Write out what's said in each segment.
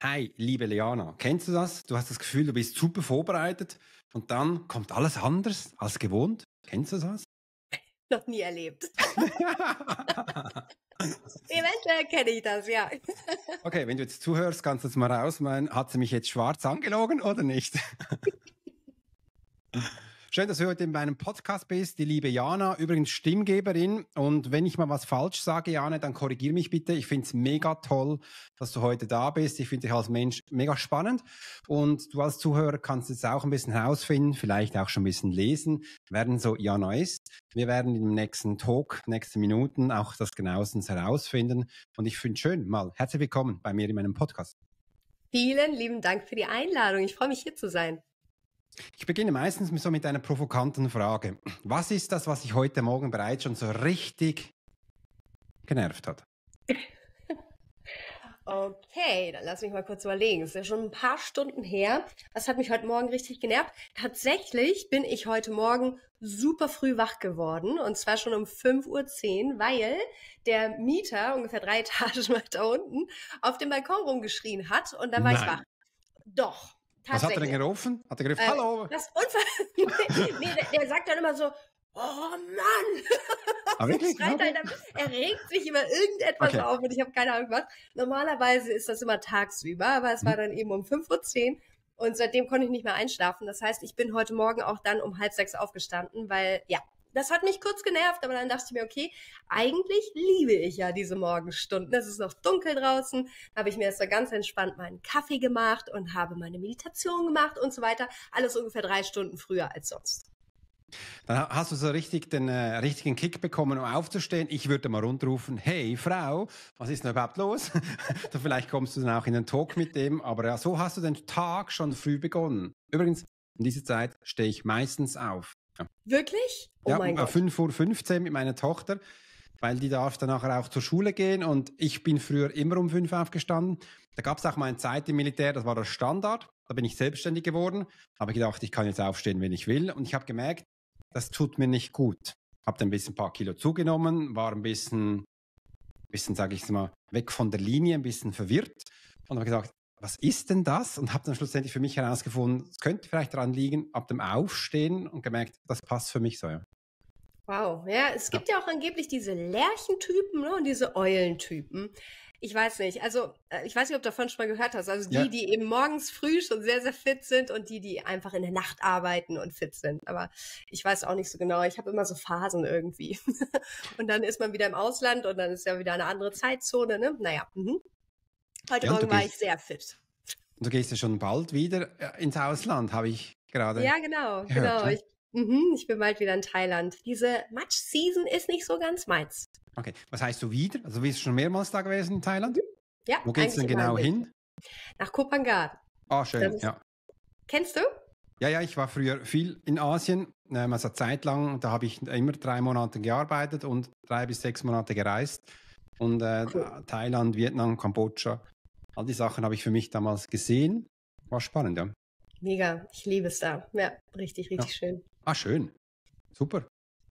Hi, liebe Liana, kennst du das? Du hast das Gefühl, du bist super vorbereitet und dann kommt alles anders als gewohnt. Kennst du das? Noch nie erlebt. Eventuell kenne ich das, ja. okay, wenn du jetzt zuhörst, kannst du es mal rausmeinen. Hat sie mich jetzt schwarz angelogen oder nicht? Schön, dass du heute in meinem Podcast bist, die liebe Jana, übrigens Stimmgeberin. Und wenn ich mal was falsch sage, Jana, dann korrigier mich bitte. Ich finde es mega toll, dass du heute da bist. Ich finde dich als Mensch mega spannend. Und du als Zuhörer kannst jetzt auch ein bisschen herausfinden, vielleicht auch schon ein bisschen lesen, wer denn so Jana ist. Wir werden im nächsten Talk, nächsten Minuten auch das genauestens herausfinden. Und ich finde schön, mal herzlich willkommen bei mir in meinem Podcast. Vielen lieben Dank für die Einladung. Ich freue mich hier zu sein. Ich beginne meistens so mit einer provokanten Frage. Was ist das, was sich heute Morgen bereits schon so richtig genervt hat? Okay, dann lass mich mal kurz überlegen. Es ist ja schon ein paar Stunden her. Was hat mich heute Morgen richtig genervt? Tatsächlich bin ich heute Morgen super früh wach geworden. Und zwar schon um 5.10 Uhr, weil der Mieter ungefähr drei Etagen weiter unten auf dem Balkon rumgeschrien hat. Und dann war Nein. ich wach. Doch. Was hat er denn gerufen? Hat er gerufen, äh, hallo? Das Unfall. nee, der, der, sagt dann immer so, oh Mann. Aber ah, wirklich? Schreit halt, er regt sich über irgendetwas okay. auf und ich habe keine Ahnung was. Normalerweise ist das immer tagsüber, aber es war hm. dann eben um 5.10 Uhr und seitdem konnte ich nicht mehr einschlafen. Das heißt, ich bin heute Morgen auch dann um halb sechs aufgestanden, weil, ja, das hat mich kurz genervt, aber dann dachte ich mir, okay, eigentlich liebe ich ja diese Morgenstunden. Es ist noch dunkel draußen, habe ich mir erst so ganz entspannt meinen Kaffee gemacht und habe meine Meditation gemacht und so weiter. Alles ungefähr drei Stunden früher als sonst. Dann hast du so richtig den äh, richtigen Kick bekommen, um aufzustehen. Ich würde mal rundrufen, hey Frau, was ist denn überhaupt los? Vielleicht kommst du dann auch in den Talk mit dem, aber ja, so hast du den Tag schon früh begonnen. Übrigens, in dieser Zeit stehe ich meistens auf. Ja. Wirklich? Oh ja, mein Gott. 5.15 Uhr mit meiner Tochter, weil die darf dann nachher auch zur Schule gehen und ich bin früher immer um 5 Uhr aufgestanden. Da gab es auch mal eine Zeit im Militär, das war der Standard. Da bin ich selbstständig geworden, habe gedacht, ich kann jetzt aufstehen, wenn ich will. Und ich habe gemerkt, das tut mir nicht gut. Habe dann ein bisschen ein paar Kilo zugenommen, war ein bisschen, bisschen sage ich mal, weg von der Linie, ein bisschen verwirrt und habe gedacht, was ist denn das? Und habe dann schlussendlich für mich herausgefunden, es könnte vielleicht daran liegen, ab dem Aufstehen und gemerkt, das passt für mich so. Ja. Wow, ja, es gibt ja. ja auch angeblich diese Lerchentypen ne, und diese Eulentypen. Ich weiß nicht, also äh, ich weiß nicht, ob du davon schon mal gehört hast. Also die, ja. die eben morgens früh schon sehr, sehr fit sind und die, die einfach in der Nacht arbeiten und fit sind. Aber ich weiß auch nicht so genau. Ich habe immer so Phasen irgendwie. und dann ist man wieder im Ausland und dann ist ja wieder eine andere Zeitzone. Ne? Naja, mhm. Heute ja, Morgen war ich sehr fit. Du gehst ja schon bald wieder äh, ins Ausland, habe ich gerade. Ja, genau, gehört, genau. Ne? Ich, mh, ich bin bald wieder in Thailand. Diese Match-Season ist nicht so ganz meins. Okay, was heißt du wieder? Also bist du schon mehrmals da gewesen in Thailand? Ja. Wo geht's denn genau hin? Nach Kopangan. Ah, schön, ist, ja. Kennst du? Ja, ja, ich war früher viel in Asien, ähm, also Zeit lang, da habe ich immer drei Monate gearbeitet und drei bis sechs Monate gereist. Und äh, cool. Thailand, Vietnam, Kambodscha, all die Sachen habe ich für mich damals gesehen. War spannend, ja. Mega, ich liebe es da. Ja, richtig, richtig ja. schön. Ah, schön. Super.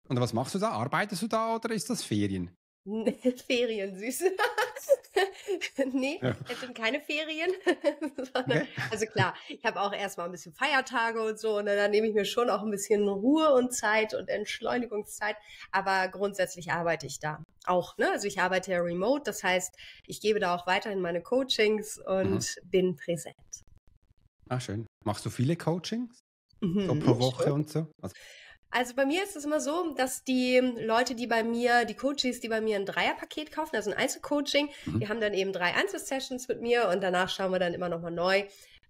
Und was machst du da? Arbeitest du da oder ist das Ferien? Ferien, süß. nee, ja. es sind keine Ferien. okay. Also klar, ich habe auch erstmal ein bisschen Feiertage und so und dann nehme ich mir schon auch ein bisschen Ruhe und Zeit und Entschleunigungszeit. Aber grundsätzlich arbeite ich da auch. Ne? Also ich arbeite ja remote, das heißt, ich gebe da auch weiterhin meine Coachings und mhm. bin präsent. Ah, schön. Machst du viele Coachings? Mhm, so pro Woche schön. und so? Also also bei mir ist es immer so, dass die Leute, die bei mir, die Coaches, die bei mir ein Dreierpaket kaufen, also ein Einzelcoaching, mhm. die haben dann eben drei Einzelsessions mit mir und danach schauen wir dann immer nochmal neu,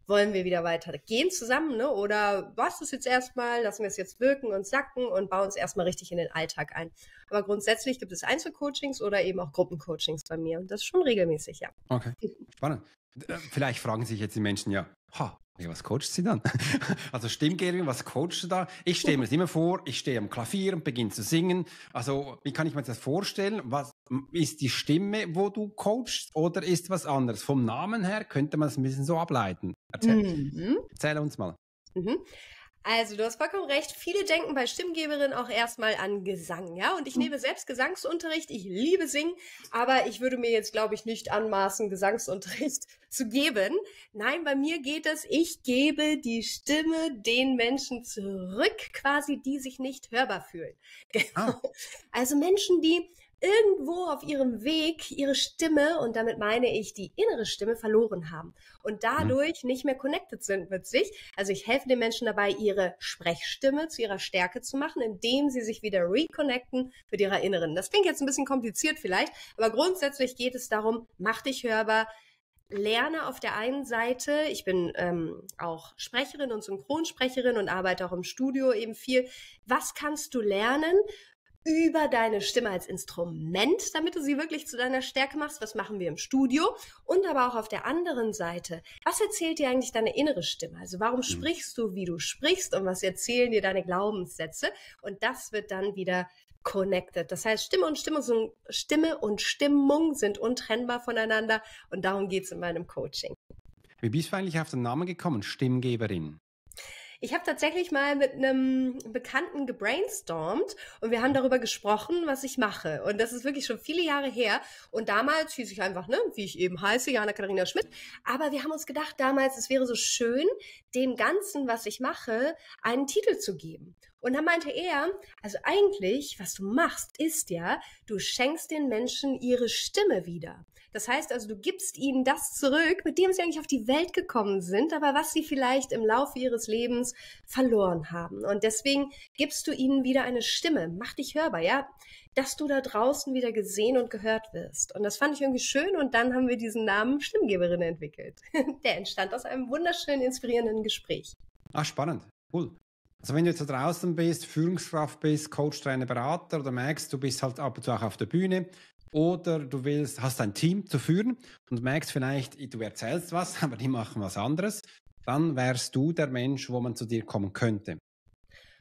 wollen wir wieder weiter gehen zusammen, ne? Oder was ist jetzt erstmal, lassen wir es jetzt wirken und sacken und bauen es erstmal richtig in den Alltag ein. Aber grundsätzlich gibt es Einzelcoachings oder eben auch Gruppencoachings bei mir und das ist schon regelmäßig, ja. Okay, spannend. Äh, vielleicht fragen sich jetzt die Menschen ja, ha, ja, was coacht sie dann? Also Stimmgeberin, was coachst du da? Ich stelle mir das immer vor, ich stehe am Klavier und beginne zu singen. Also wie kann ich mir das vorstellen? Was ist die Stimme, wo du coachst oder ist was anderes? Vom Namen her könnte man es ein bisschen so ableiten. Erzähl, mhm. Erzähl uns mal. Mhm. Also, du hast vollkommen recht. Viele denken bei Stimmgeberin auch erstmal an Gesang, ja? Und ich hm. nehme selbst Gesangsunterricht. Ich liebe Singen, aber ich würde mir jetzt, glaube ich, nicht anmaßen, Gesangsunterricht zu geben. Nein, bei mir geht es, ich gebe die Stimme den Menschen zurück, quasi, die sich nicht hörbar fühlen. Ah. Also Menschen, die irgendwo auf ihrem Weg ihre Stimme, und damit meine ich die innere Stimme, verloren haben und mhm. dadurch nicht mehr connected sind mit sich. Also ich helfe den Menschen dabei, ihre Sprechstimme zu ihrer Stärke zu machen, indem sie sich wieder reconnecten mit ihrer Inneren. Das klingt jetzt ein bisschen kompliziert vielleicht, aber grundsätzlich geht es darum, mach dich hörbar, lerne auf der einen Seite, ich bin ähm, auch Sprecherin und Synchronsprecherin und arbeite auch im Studio eben viel. Was kannst du lernen? Über deine Stimme als Instrument, damit du sie wirklich zu deiner Stärke machst. Was machen wir im Studio? Und aber auch auf der anderen Seite, was erzählt dir eigentlich deine innere Stimme? Also warum mhm. sprichst du, wie du sprichst und was erzählen dir deine Glaubenssätze? Und das wird dann wieder connected. Das heißt, Stimme und Stimme, sind, Stimme und Stimmung sind untrennbar voneinander und darum geht es in meinem Coaching. Wie bist du eigentlich auf den Namen gekommen, Stimmgeberin? Ich habe tatsächlich mal mit einem Bekannten gebrainstormt und wir haben darüber gesprochen, was ich mache. Und das ist wirklich schon viele Jahre her. Und damals hieß ich einfach, ne, wie ich eben heiße, Jana Katharina Schmidt. Aber wir haben uns gedacht damals, es wäre so schön, dem Ganzen, was ich mache, einen Titel zu geben. Und dann meinte er, also eigentlich, was du machst, ist ja, du schenkst den Menschen ihre Stimme wieder. Das heißt also, du gibst ihnen das zurück, mit dem sie eigentlich auf die Welt gekommen sind, aber was sie vielleicht im Laufe ihres Lebens verloren haben. Und deswegen gibst du ihnen wieder eine Stimme. Mach dich hörbar, ja? Dass du da draußen wieder gesehen und gehört wirst. Und das fand ich irgendwie schön und dann haben wir diesen Namen Stimmgeberin entwickelt. Der entstand aus einem wunderschönen, inspirierenden Gespräch. Ach, spannend. Cool. Also wenn du jetzt da draußen bist, Führungskraft bist, Coach, Trainer, Berater oder merkst, du bist halt ab und zu auch auf der Bühne, oder du willst, hast ein Team zu führen und merkst vielleicht, du erzählst was, aber die machen was anderes, dann wärst du der Mensch, wo man zu dir kommen könnte.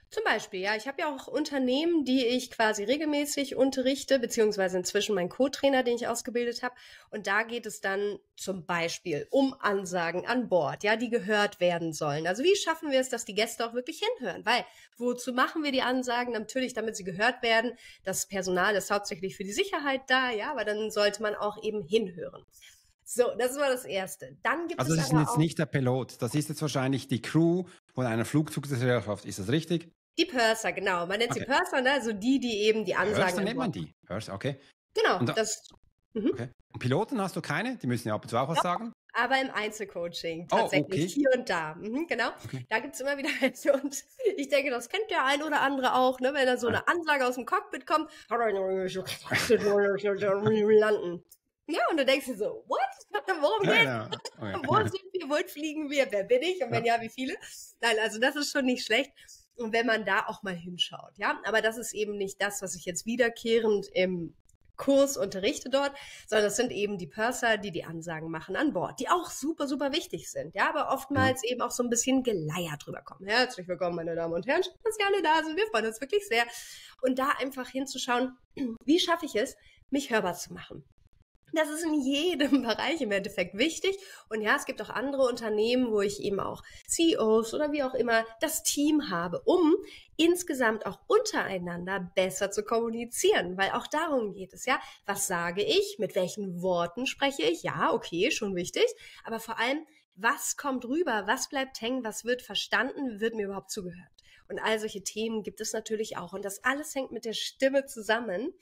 Zum Beispiel, ja, ich habe ja auch Unternehmen, die ich quasi regelmäßig unterrichte, beziehungsweise inzwischen mein Co-Trainer, den ich ausgebildet habe. Und da geht es dann zum Beispiel um Ansagen an Bord, ja, die gehört werden sollen. Also wie schaffen wir es, dass die Gäste auch wirklich hinhören? Weil wozu machen wir die Ansagen? Natürlich, damit sie gehört werden. Das Personal ist hauptsächlich für die Sicherheit da, ja, aber dann sollte man auch eben hinhören. So, das war das Erste. Dann gibt also es das ist jetzt nicht der Pilot, das ist jetzt wahrscheinlich die Crew von einer Flugzeuggesellschaft. Ist das richtig? Die Purser, genau. Man nennt okay. sie Purser, ne? also die, die eben die Ansagen. Purser nennt man die. Purser, okay. Genau. Und, das, mhm. okay. Und Piloten hast du keine? Die müssen ja ab und zu auch was ja, sagen. Aber im Einzelcoaching oh, tatsächlich, oh, okay. hier und da. Mhm, genau. Okay. Da gibt es immer wieder welche. Und ich denke, das kennt der ein oder andere auch, ne? wenn da so eine Ansage aus dem Cockpit kommt. landen. Ja, und du denkst dir so, what? Worum geht's? Ja, ja. Oh, ja. Wo sind wir? Wo fliegen wir? Wer bin ich? Und wenn ja, wie viele? Nein, also das ist schon nicht schlecht. Und wenn man da auch mal hinschaut, ja. Aber das ist eben nicht das, was ich jetzt wiederkehrend im Kurs unterrichte dort, sondern das sind eben die Purser, die die Ansagen machen an Bord, die auch super, super wichtig sind, ja, aber oftmals eben auch so ein bisschen geleiert drüber kommen. Herzlich willkommen, meine Damen und Herren, schön, dass Sie alle da sind, wir freuen uns wirklich sehr. Und da einfach hinzuschauen, wie schaffe ich es, mich hörbar zu machen? Das ist in jedem Bereich im Endeffekt wichtig. Und ja, es gibt auch andere Unternehmen, wo ich eben auch CEOs oder wie auch immer das Team habe, um insgesamt auch untereinander besser zu kommunizieren, weil auch darum geht es, ja. Was sage ich? Mit welchen Worten spreche ich? Ja, okay, schon wichtig. Aber vor allem, was kommt rüber? Was bleibt hängen? Was wird verstanden? Wird mir überhaupt zugehört? Und all solche Themen gibt es natürlich auch. Und das alles hängt mit der Stimme zusammen.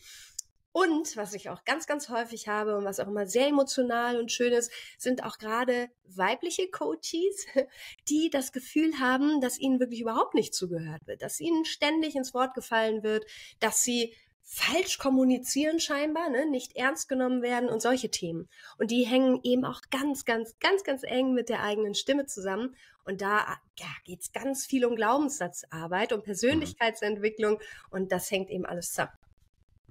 Und was ich auch ganz, ganz häufig habe und was auch immer sehr emotional und schön ist, sind auch gerade weibliche Coaches, die das Gefühl haben, dass ihnen wirklich überhaupt nicht zugehört wird, dass ihnen ständig ins Wort gefallen wird, dass sie falsch kommunizieren scheinbar, ne, nicht ernst genommen werden und solche Themen. Und die hängen eben auch ganz, ganz, ganz, ganz eng mit der eigenen Stimme zusammen. Und da ja, geht es ganz viel um Glaubenssatzarbeit, um mhm. Persönlichkeitsentwicklung und das hängt eben alles zusammen.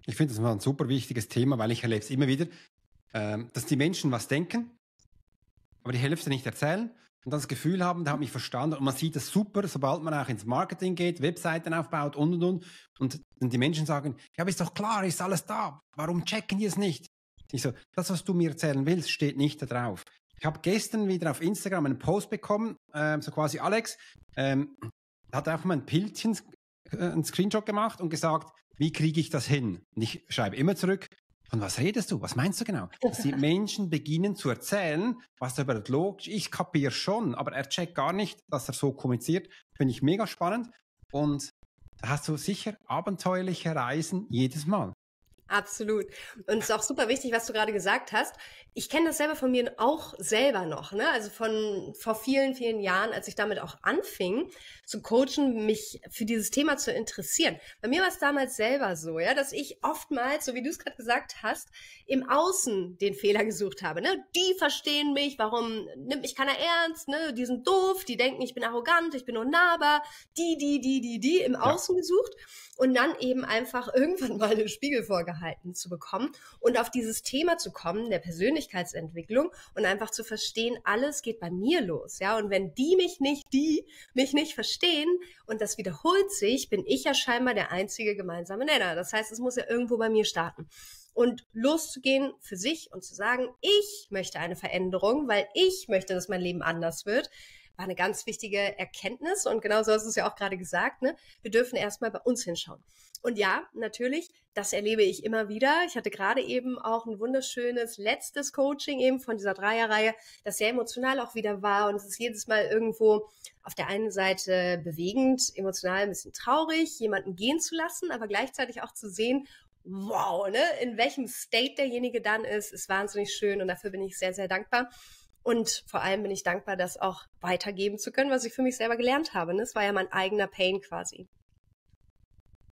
Ich finde, das war ein super wichtiges Thema, weil ich erlebe es immer wieder, ähm, dass die Menschen was denken, aber die Hälfte nicht erzählen und dann das Gefühl haben, da habe ich verstanden und man sieht das super, sobald man auch ins Marketing geht, Webseiten aufbaut und und und und dann die Menschen sagen, ja, aber ist doch klar, ist alles da, warum checken die es nicht? Ich so, das, was du mir erzählen willst, steht nicht da drauf. Ich habe gestern wieder auf Instagram einen Post bekommen, ähm, so quasi Alex, ähm, hat einfach mal ein Pilzchen äh, einen Screenshot gemacht und gesagt, wie kriege ich das hin? Und ich schreibe immer zurück, von was redest du? Was meinst du genau? Dass die Menschen beginnen zu erzählen, was er wird logisch. Ich kapiere schon, aber er checkt gar nicht, dass er so kommuniziert. Finde ich mega spannend. Und da hast du sicher abenteuerliche Reisen jedes Mal. Absolut. Und es ist auch super wichtig, was du gerade gesagt hast. Ich kenne das selber von mir auch selber noch, ne? Also von vor vielen, vielen Jahren, als ich damit auch anfing zu coachen, mich für dieses Thema zu interessieren. Bei mir war es damals selber so, ja, dass ich oftmals, so wie du es gerade gesagt hast, im Außen den Fehler gesucht habe. Ne? Die verstehen mich, warum nimmt mich keiner ernst, ne? Die sind doof, die denken, ich bin arrogant, ich bin unnahbar, die, die, die, die, die im Außen ja. gesucht und dann eben einfach irgendwann mal den Spiegel vorgehalten zu bekommen und auf dieses Thema zu kommen, der Persönlichkeitsentwicklung und einfach zu verstehen, alles geht bei mir los, ja, und wenn die mich nicht, die mich nicht verstehen und das wiederholt sich, bin ich ja scheinbar der einzige gemeinsame Nenner. Das heißt, es muss ja irgendwo bei mir starten und loszugehen für sich und zu sagen, ich möchte eine Veränderung, weil ich möchte, dass mein Leben anders wird, war eine ganz wichtige Erkenntnis. Und genauso hast du es ja auch gerade gesagt, ne? Wir dürfen erstmal bei uns hinschauen. Und ja, natürlich, das erlebe ich immer wieder. Ich hatte gerade eben auch ein wunderschönes letztes Coaching eben von dieser Dreierreihe, das sehr emotional auch wieder war. Und es ist jedes Mal irgendwo auf der einen Seite bewegend, emotional ein bisschen traurig, jemanden gehen zu lassen, aber gleichzeitig auch zu sehen, wow, ne, in welchem State derjenige dann ist, ist wahnsinnig schön und dafür bin ich sehr, sehr dankbar. Und vor allem bin ich dankbar, das auch weitergeben zu können, was ich für mich selber gelernt habe. Das ne? war ja mein eigener Pain quasi.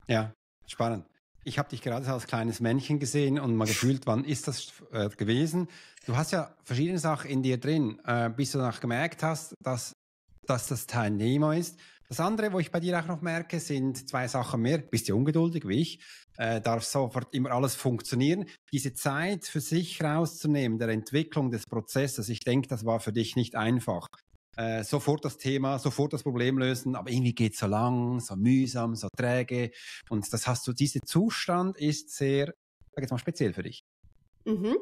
Ja, spannend. Ich habe dich gerade als kleines Männchen gesehen und mal gefühlt, wann ist das äh, gewesen? Du hast ja verschiedene Sachen in dir drin, äh, bis du danach gemerkt hast, dass, dass das Teilnehmer ist. Das andere, wo ich bei dir auch noch merke, sind zwei Sachen mehr. Bist ja ungeduldig wie ich, äh, darf sofort immer alles funktionieren. Diese Zeit für sich rauszunehmen, der Entwicklung des Prozesses, ich denke, das war für dich nicht einfach. Äh, sofort das Thema, sofort das Problem lösen, aber irgendwie geht es so lang, so mühsam, so träge. Und das hast du, dieser Zustand ist sehr, sag jetzt mal, speziell für dich. Mhm.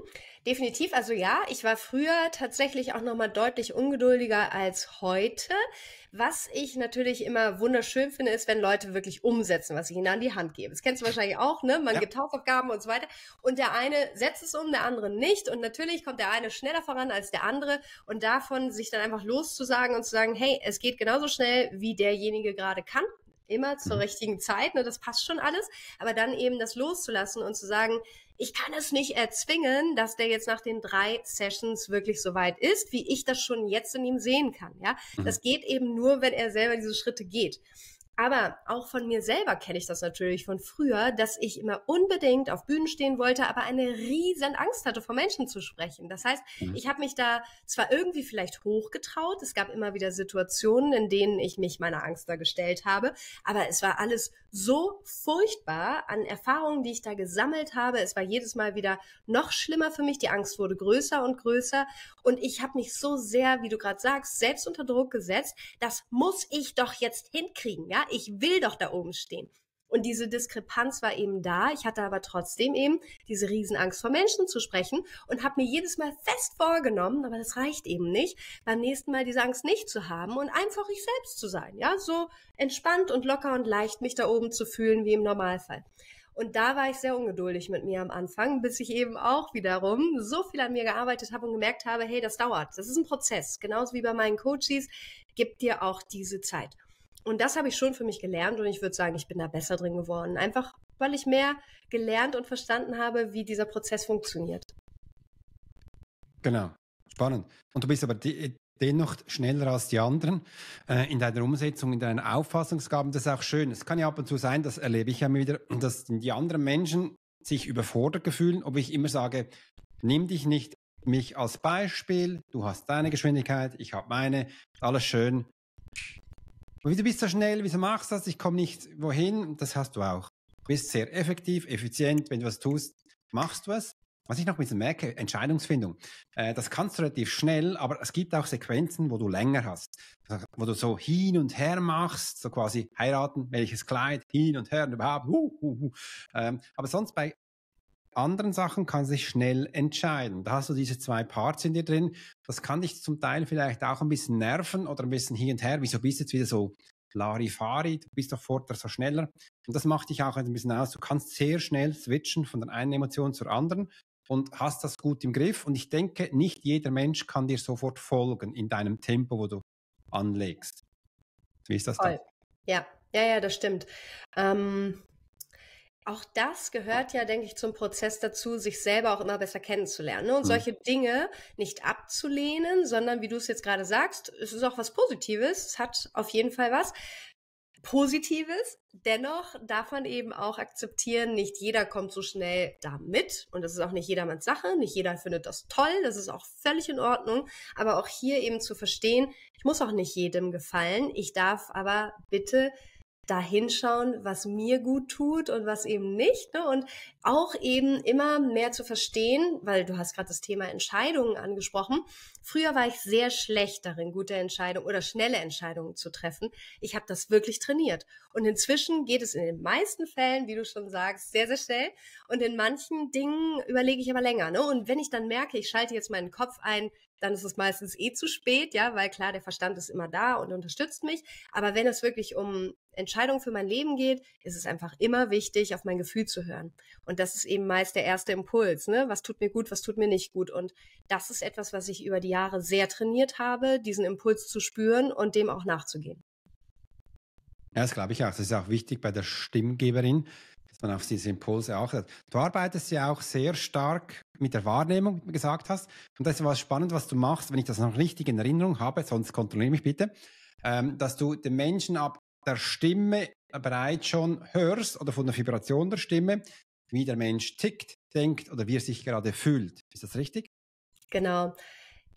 Definitiv. Also ja, ich war früher tatsächlich auch noch mal deutlich ungeduldiger als heute. Was ich natürlich immer wunderschön finde, ist, wenn Leute wirklich umsetzen, was ich ihnen an die Hand gebe. Das kennst du wahrscheinlich auch, ne? Man ja. gibt Hausaufgaben und so weiter. Und der eine setzt es um, der andere nicht. Und natürlich kommt der eine schneller voran als der andere. Und davon sich dann einfach loszusagen und zu sagen, hey, es geht genauso schnell, wie derjenige gerade kann immer zur mhm. richtigen Zeit, ne, das passt schon alles, aber dann eben das loszulassen und zu sagen, ich kann es nicht erzwingen, dass der jetzt nach den drei Sessions wirklich so weit ist, wie ich das schon jetzt in ihm sehen kann, ja. Mhm. Das geht eben nur, wenn er selber diese Schritte geht. Aber auch von mir selber kenne ich das natürlich von früher, dass ich immer unbedingt auf Bühnen stehen wollte, aber eine riesen Angst hatte, vor Menschen zu sprechen. Das heißt, mhm. ich habe mich da zwar irgendwie vielleicht hochgetraut, es gab immer wieder Situationen, in denen ich mich meiner Angst da gestellt habe, aber es war alles so furchtbar an Erfahrungen, die ich da gesammelt habe. Es war jedes Mal wieder noch schlimmer für mich. Die Angst wurde größer und größer. Und ich habe mich so sehr, wie du gerade sagst, selbst unter Druck gesetzt. Das muss ich doch jetzt hinkriegen. Ja, ich will doch da oben stehen. Und diese Diskrepanz war eben da. Ich hatte aber trotzdem eben diese Riesenangst vor Menschen zu sprechen und habe mir jedes Mal fest vorgenommen, aber das reicht eben nicht, beim nächsten Mal diese Angst nicht zu haben und einfach ich selbst zu sein. Ja, so entspannt und locker und leicht mich da oben zu fühlen wie im Normalfall. Und da war ich sehr ungeduldig mit mir am Anfang, bis ich eben auch wiederum so viel an mir gearbeitet habe und gemerkt habe, hey, das dauert. Das ist ein Prozess. Genauso wie bei meinen Coaches, gibt dir auch diese Zeit. Und das habe ich schon für mich gelernt und ich würde sagen, ich bin da besser drin geworden. Einfach, weil ich mehr gelernt und verstanden habe, wie dieser Prozess funktioniert. Genau, spannend. Und du bist aber dennoch schneller als die anderen äh, in deiner Umsetzung, in deinen Auffassungsgaben. Das ist auch schön. Es kann ja ab und zu sein, das erlebe ich ja immer wieder, dass die anderen Menschen sich überfordert fühlen, ob ich immer sage, nimm dich nicht mich als Beispiel, du hast deine Geschwindigkeit, ich habe meine, alles schön, und du bist so schnell, wieso machst du das? Ich komme nicht wohin. Das hast du auch. Du bist sehr effektiv, effizient. Wenn du was tust, machst du es. Was ich noch ein bisschen merke, Entscheidungsfindung. Äh, das kannst du relativ schnell, aber es gibt auch Sequenzen, wo du länger hast. Wo du so hin und her machst, so quasi heiraten, welches Kleid, hin und her und überhaupt. Uh, uh, uh. Aber sonst bei anderen Sachen kann sich schnell entscheiden. Da hast du diese zwei Parts in dir drin. Das kann dich zum Teil vielleicht auch ein bisschen nerven oder ein bisschen hin und her. Wieso bist du jetzt wieder so Larifari, du bist sofort so schneller. Und das macht dich auch ein bisschen aus. Du kannst sehr schnell switchen von der einen Emotion zur anderen und hast das gut im Griff. Und ich denke, nicht jeder Mensch kann dir sofort folgen in deinem Tempo, wo du anlegst. Wie ist das Voll. da? Ja, ja, ja, das stimmt. Ähm, auch das gehört ja, denke ich, zum Prozess dazu, sich selber auch immer besser kennenzulernen. Ne? Und mhm. solche Dinge nicht abzulehnen, sondern wie du es jetzt gerade sagst, es ist auch was Positives, es hat auf jeden Fall was. Positives. Dennoch darf man eben auch akzeptieren, nicht jeder kommt so schnell damit. Und das ist auch nicht jedermanns Sache. Nicht jeder findet das toll. Das ist auch völlig in Ordnung. Aber auch hier eben zu verstehen, ich muss auch nicht jedem gefallen. Ich darf aber bitte da hinschauen, was mir gut tut und was eben nicht. Ne? Und auch eben immer mehr zu verstehen, weil du hast gerade das Thema Entscheidungen angesprochen. Früher war ich sehr schlecht darin, gute Entscheidungen oder schnelle Entscheidungen zu treffen. Ich habe das wirklich trainiert. Und inzwischen geht es in den meisten Fällen, wie du schon sagst, sehr, sehr schnell. Und in manchen Dingen überlege ich aber länger. Ne? Und wenn ich dann merke, ich schalte jetzt meinen Kopf ein, dann ist es meistens eh zu spät, ja, weil klar, der Verstand ist immer da und unterstützt mich. Aber wenn es wirklich um Entscheidungen für mein Leben geht, ist es einfach immer wichtig, auf mein Gefühl zu hören. Und das ist eben meist der erste Impuls, ne? Was tut mir gut, was tut mir nicht gut? Und das ist etwas, was ich über die Jahre sehr trainiert habe, diesen Impuls zu spüren und dem auch nachzugehen. Ja, das glaube ich auch. Das ist auch wichtig bei der Stimmgeberin, dass man auf diese Impulse achtet. Du arbeitest ja auch sehr stark mit der Wahrnehmung, wie du gesagt hast. Und das ist was spannend, was du machst, wenn ich das noch richtig in Erinnerung habe, sonst kontrolliere mich bitte, ähm, dass du den Menschen ab der Stimme bereits schon hörst oder von der Vibration der Stimme, wie der Mensch tickt, denkt oder wie er sich gerade fühlt. Ist das richtig? Genau.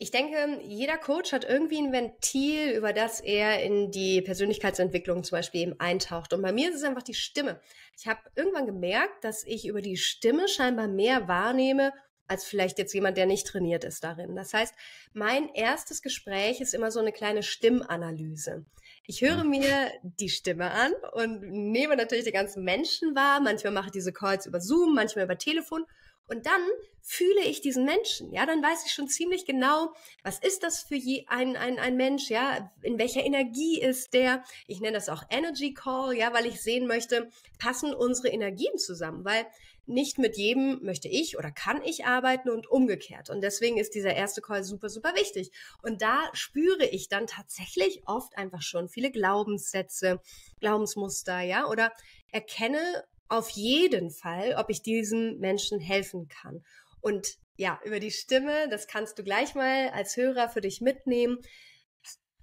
Ich denke, jeder Coach hat irgendwie ein Ventil, über das er in die Persönlichkeitsentwicklung zum Beispiel eben eintaucht. Und bei mir ist es einfach die Stimme. Ich habe irgendwann gemerkt, dass ich über die Stimme scheinbar mehr wahrnehme als vielleicht jetzt jemand, der nicht trainiert ist darin. Das heißt, mein erstes Gespräch ist immer so eine kleine Stimmanalyse. Ich höre mir die Stimme an und nehme natürlich die ganzen Menschen wahr. Manchmal mache ich diese Calls über Zoom, manchmal über Telefon und dann fühle ich diesen Menschen, ja, dann weiß ich schon ziemlich genau, was ist das für je, ein, ein, ein Mensch, ja, in welcher Energie ist der. Ich nenne das auch Energy Call, ja, weil ich sehen möchte, passen unsere Energien zusammen, weil nicht mit jedem möchte ich oder kann ich arbeiten und umgekehrt. Und deswegen ist dieser erste Call super, super wichtig. Und da spüre ich dann tatsächlich oft einfach schon viele Glaubenssätze, Glaubensmuster, ja, oder erkenne auf jeden Fall, ob ich diesen Menschen helfen kann. Und ja, über die Stimme, das kannst du gleich mal als Hörer für dich mitnehmen,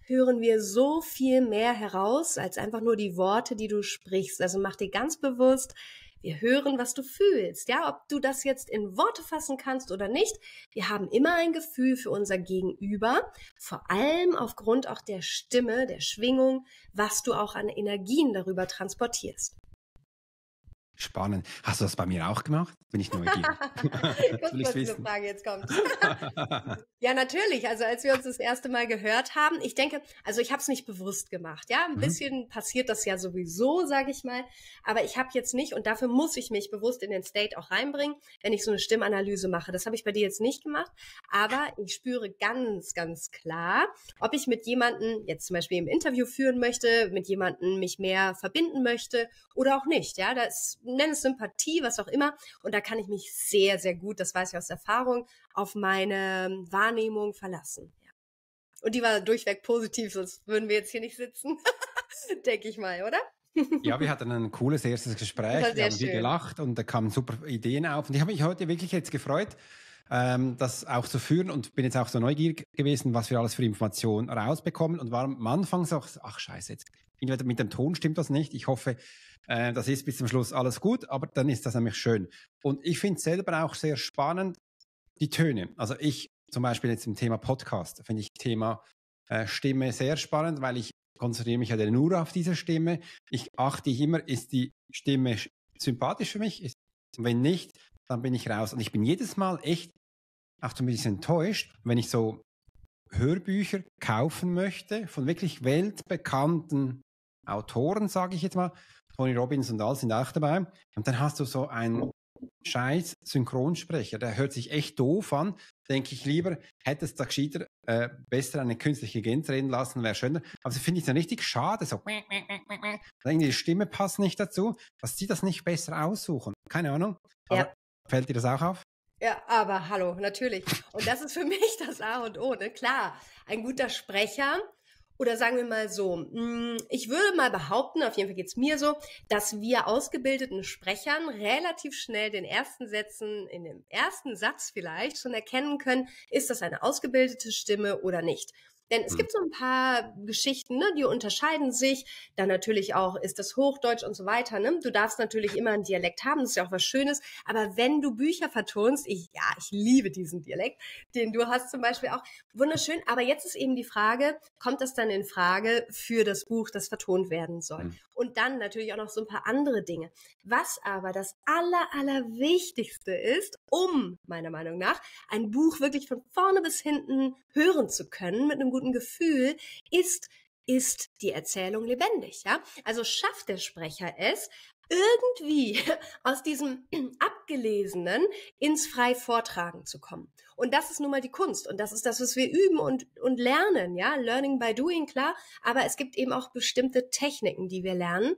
hören wir so viel mehr heraus als einfach nur die Worte, die du sprichst. Also mach dir ganz bewusst, wir hören, was du fühlst. Ja, ob du das jetzt in Worte fassen kannst oder nicht. Wir haben immer ein Gefühl für unser Gegenüber. Vor allem aufgrund auch der Stimme, der Schwingung, was du auch an Energien darüber transportierst. Spannend. Hast du das bei mir auch gemacht? Bin ich neugierig. Guck, was diese Frage jetzt kommt. ja, natürlich. Also als wir uns das erste Mal gehört haben, ich denke, also ich habe es nicht bewusst gemacht. Ja, ein mhm. bisschen passiert das ja sowieso, sage ich mal. Aber ich habe jetzt nicht, und dafür muss ich mich bewusst in den State auch reinbringen, wenn ich so eine Stimmanalyse mache. Das habe ich bei dir jetzt nicht gemacht. Aber ich spüre ganz, ganz klar, ob ich mit jemandem jetzt zum Beispiel im Interview führen möchte, mit jemandem mich mehr verbinden möchte oder auch nicht. Ja, das nenn es Sympathie, was auch immer. Und da kann ich mich sehr, sehr gut, das weiß ich aus Erfahrung, auf meine Wahrnehmung verlassen. Ja. Und die war durchweg positiv, sonst würden wir jetzt hier nicht sitzen. Denke ich mal, oder? ja, wir hatten ein cooles erstes Gespräch. Wir haben viel gelacht und da kamen super Ideen auf. Und ich habe mich heute wirklich jetzt gefreut, ähm, das auch zu führen und bin jetzt auch so neugierig gewesen, was wir alles für Informationen rausbekommen und war am Anfang so, ach scheiße, jetzt mit dem Ton stimmt das nicht. Ich hoffe, äh, das ist bis zum Schluss alles gut, aber dann ist das nämlich schön. Und ich finde selber auch sehr spannend die Töne. Also ich zum Beispiel jetzt im Thema Podcast finde ich Thema äh, Stimme sehr spannend, weil ich konzentriere mich ja nur auf diese Stimme. Ich achte immer, ist die Stimme sympathisch für mich? Ist, wenn nicht, dann bin ich raus. Und ich bin jedes Mal echt auch so ein bisschen enttäuscht, wenn ich so Hörbücher kaufen möchte von wirklich weltbekannten Autoren, sage ich jetzt mal, Tony Robbins und all sind auch dabei. Und dann hast du so ein scheiß Synchronsprecher. Der hört sich echt doof an. Denke ich lieber, hätte es da gescheiter äh, besser eine künstliche Intelligenz reden lassen, wäre schöner. Aber sie finde ich dann richtig schade. So, irgendwie die Stimme passt nicht dazu, dass sie das nicht besser aussuchen. Keine Ahnung. Ja. Fällt dir das auch auf? Ja, aber hallo, natürlich. Und das ist für mich das A und O, ne? Klar, ein guter Sprecher oder sagen wir mal so, mm, ich würde mal behaupten, auf jeden Fall geht's mir so, dass wir ausgebildeten Sprechern relativ schnell den ersten Sätzen, in dem ersten Satz vielleicht schon erkennen können, ist das eine ausgebildete Stimme oder nicht. Denn es hm. gibt so ein paar Geschichten, ne, die unterscheiden sich. Dann natürlich auch ist das Hochdeutsch und so weiter. Ne? Du darfst natürlich immer einen Dialekt haben, das ist ja auch was Schönes. Aber wenn du Bücher vertonst, ich, ja, ich liebe diesen Dialekt, den du hast zum Beispiel auch, wunderschön. Aber jetzt ist eben die Frage, kommt das dann in Frage für das Buch, das vertont werden soll? Mhm. Und dann natürlich auch noch so ein paar andere Dinge. Was aber das aller, aller Wichtigste ist, um, meiner Meinung nach, ein Buch wirklich von vorne bis hinten hören zu können mit einem guten Gefühl, ist, ist die Erzählung lebendig, ja? Also schafft der Sprecher es, irgendwie aus diesem Abgelesenen ins frei Vortragen zu kommen. Und das ist nun mal die Kunst. Und das ist das, was wir üben und, und lernen, ja? Learning by doing, klar. Aber es gibt eben auch bestimmte Techniken, die wir lernen.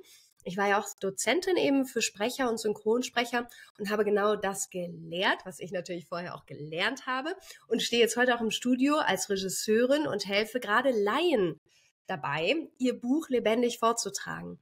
Ich war ja auch Dozentin eben für Sprecher und Synchronsprecher und habe genau das gelehrt, was ich natürlich vorher auch gelernt habe und stehe jetzt heute auch im Studio als Regisseurin und helfe gerade Laien dabei, ihr Buch lebendig vorzutragen.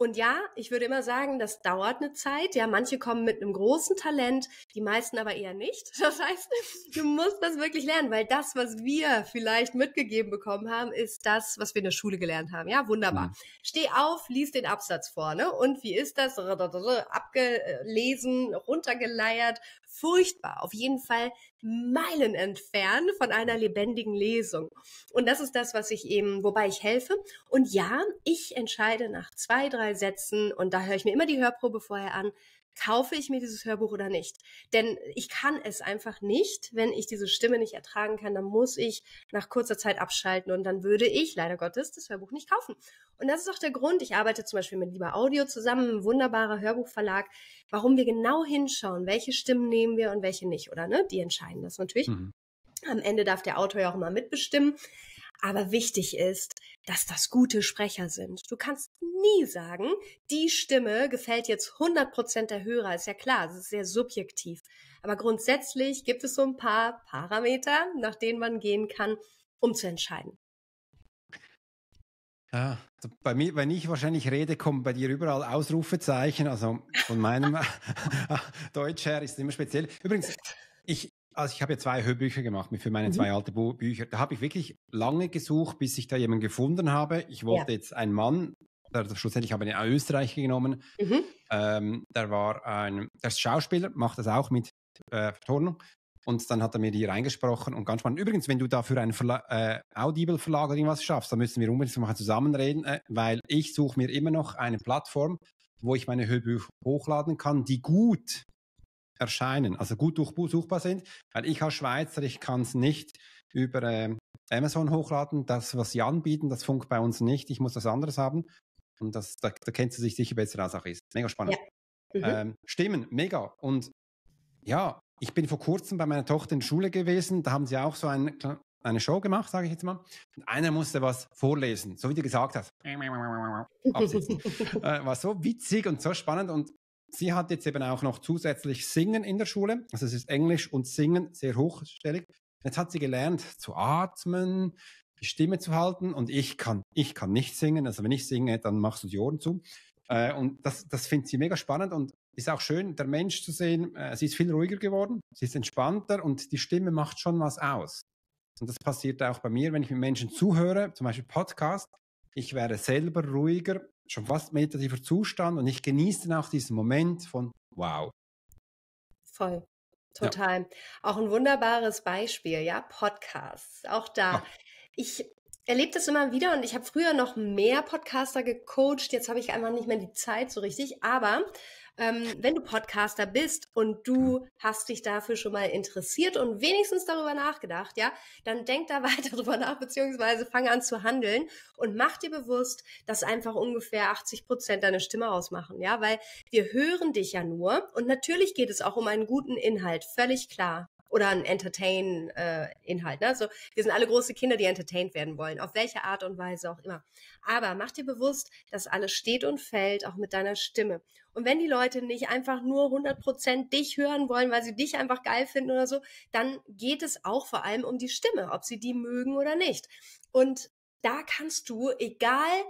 Und ja, ich würde immer sagen, das dauert eine Zeit. Ja, manche kommen mit einem großen Talent, die meisten aber eher nicht. Das heißt, du musst das wirklich lernen, weil das, was wir vielleicht mitgegeben bekommen haben, ist das, was wir in der Schule gelernt haben. Ja, wunderbar. Mhm. Steh auf, lies den Absatz vorne. Und wie ist das? Abgelesen, runtergeleiert. Furchtbar. Auf jeden Fall Meilen entfernt von einer lebendigen Lesung. Und das ist das, was ich eben, wobei ich helfe. Und ja, ich entscheide nach zwei, drei Sätzen und da höre ich mir immer die Hörprobe vorher an, kaufe ich mir dieses Hörbuch oder nicht? Denn ich kann es einfach nicht, wenn ich diese Stimme nicht ertragen kann, dann muss ich nach kurzer Zeit abschalten und dann würde ich leider Gottes das Hörbuch nicht kaufen. Und das ist auch der Grund, ich arbeite zum Beispiel mit Lieber Audio zusammen, ein wunderbarer Hörbuchverlag, warum wir genau hinschauen, welche Stimmen nehmen wir und welche nicht, oder ne? Die entscheiden das natürlich. Mhm. Am Ende darf der Autor ja auch immer mitbestimmen. Aber wichtig ist, dass das gute Sprecher sind. Du kannst nie sagen, die Stimme gefällt jetzt 100 Prozent der Hörer. Ist ja klar, es ist sehr subjektiv. Aber grundsätzlich gibt es so ein paar Parameter, nach denen man gehen kann, um zu entscheiden. Ja, bei mir, wenn ich wahrscheinlich rede, kommen bei dir überall Ausrufezeichen. Also von meinem Deutsch her ist es immer speziell. Übrigens, ich, also ich habe ja zwei Hörbücher gemacht für meine mhm. zwei alte Bu Bücher. Da habe ich wirklich lange gesucht, bis ich da jemanden gefunden habe. Ich wollte ja. jetzt einen Mann, der, schlussendlich habe ich einen Österreicher genommen. Mhm. Ähm, der war ein, der ist Schauspieler, macht das auch mit äh, Vertonung. Und dann hat er mir die reingesprochen und ganz spannend. Übrigens, wenn du da für einen Verla äh, Audible-Verlag oder irgendwas schaffst, dann müssen wir unbedingt mal zusammenreden, äh, weil ich suche mir immer noch eine Plattform, wo ich meine Hörbücher hochladen kann, die gut erscheinen, also gut durchsuchbar sind, weil ich als Schweizer, ich kann es nicht über äh, Amazon hochladen. Das, was sie anbieten, das funkt bei uns nicht. Ich muss das anderes haben. Und das, da, da kennst du sich sicher besser aus, auch ist. Mega spannend. Ja. Mhm. Ähm, Stimmen, mega. Und ja, ich bin vor kurzem bei meiner Tochter in der Schule gewesen. Da haben sie auch so ein, eine Show gemacht, sage ich jetzt mal. Und einer musste was vorlesen, so wie du gesagt hast. äh, war so witzig und so spannend. Und Sie hat jetzt eben auch noch zusätzlich Singen in der Schule. Also es ist Englisch und Singen sehr hochstellig. Jetzt hat sie gelernt zu atmen, die Stimme zu halten und ich kann, ich kann nicht singen. Also wenn ich singe, dann machst du die Ohren zu. Äh, und das, das findet sie mega spannend und ist auch schön, der Mensch zu sehen. Äh, sie ist viel ruhiger geworden, sie ist entspannter und die Stimme macht schon was aus. Und das passiert auch bei mir, wenn ich mit Menschen zuhöre, zum Beispiel Podcast. Ich werde selber ruhiger, schon fast meditativer Zustand und ich genieße dann auch diesen Moment von wow. Voll. Total. Ja. Auch ein wunderbares Beispiel, ja, Podcasts. Auch da. Ja. Ich erlebe das immer wieder und ich habe früher noch mehr Podcaster gecoacht. Jetzt habe ich einfach nicht mehr die Zeit so richtig. Aber ähm, wenn du Podcaster bist und du hast dich dafür schon mal interessiert und wenigstens darüber nachgedacht, ja, dann denk da weiter drüber nach, beziehungsweise fang an zu handeln und mach dir bewusst, dass einfach ungefähr 80 Prozent deine Stimme ausmachen, ja, weil wir hören dich ja nur und natürlich geht es auch um einen guten Inhalt, völlig klar oder ein Entertain-Inhalt. Äh, ne? Also wir sind alle große Kinder, die entertained werden wollen, auf welche Art und Weise auch immer. Aber mach dir bewusst, dass alles steht und fällt, auch mit deiner Stimme. Und wenn die Leute nicht einfach nur 100% dich hören wollen, weil sie dich einfach geil finden oder so, dann geht es auch vor allem um die Stimme, ob sie die mögen oder nicht. Und da kannst du, egal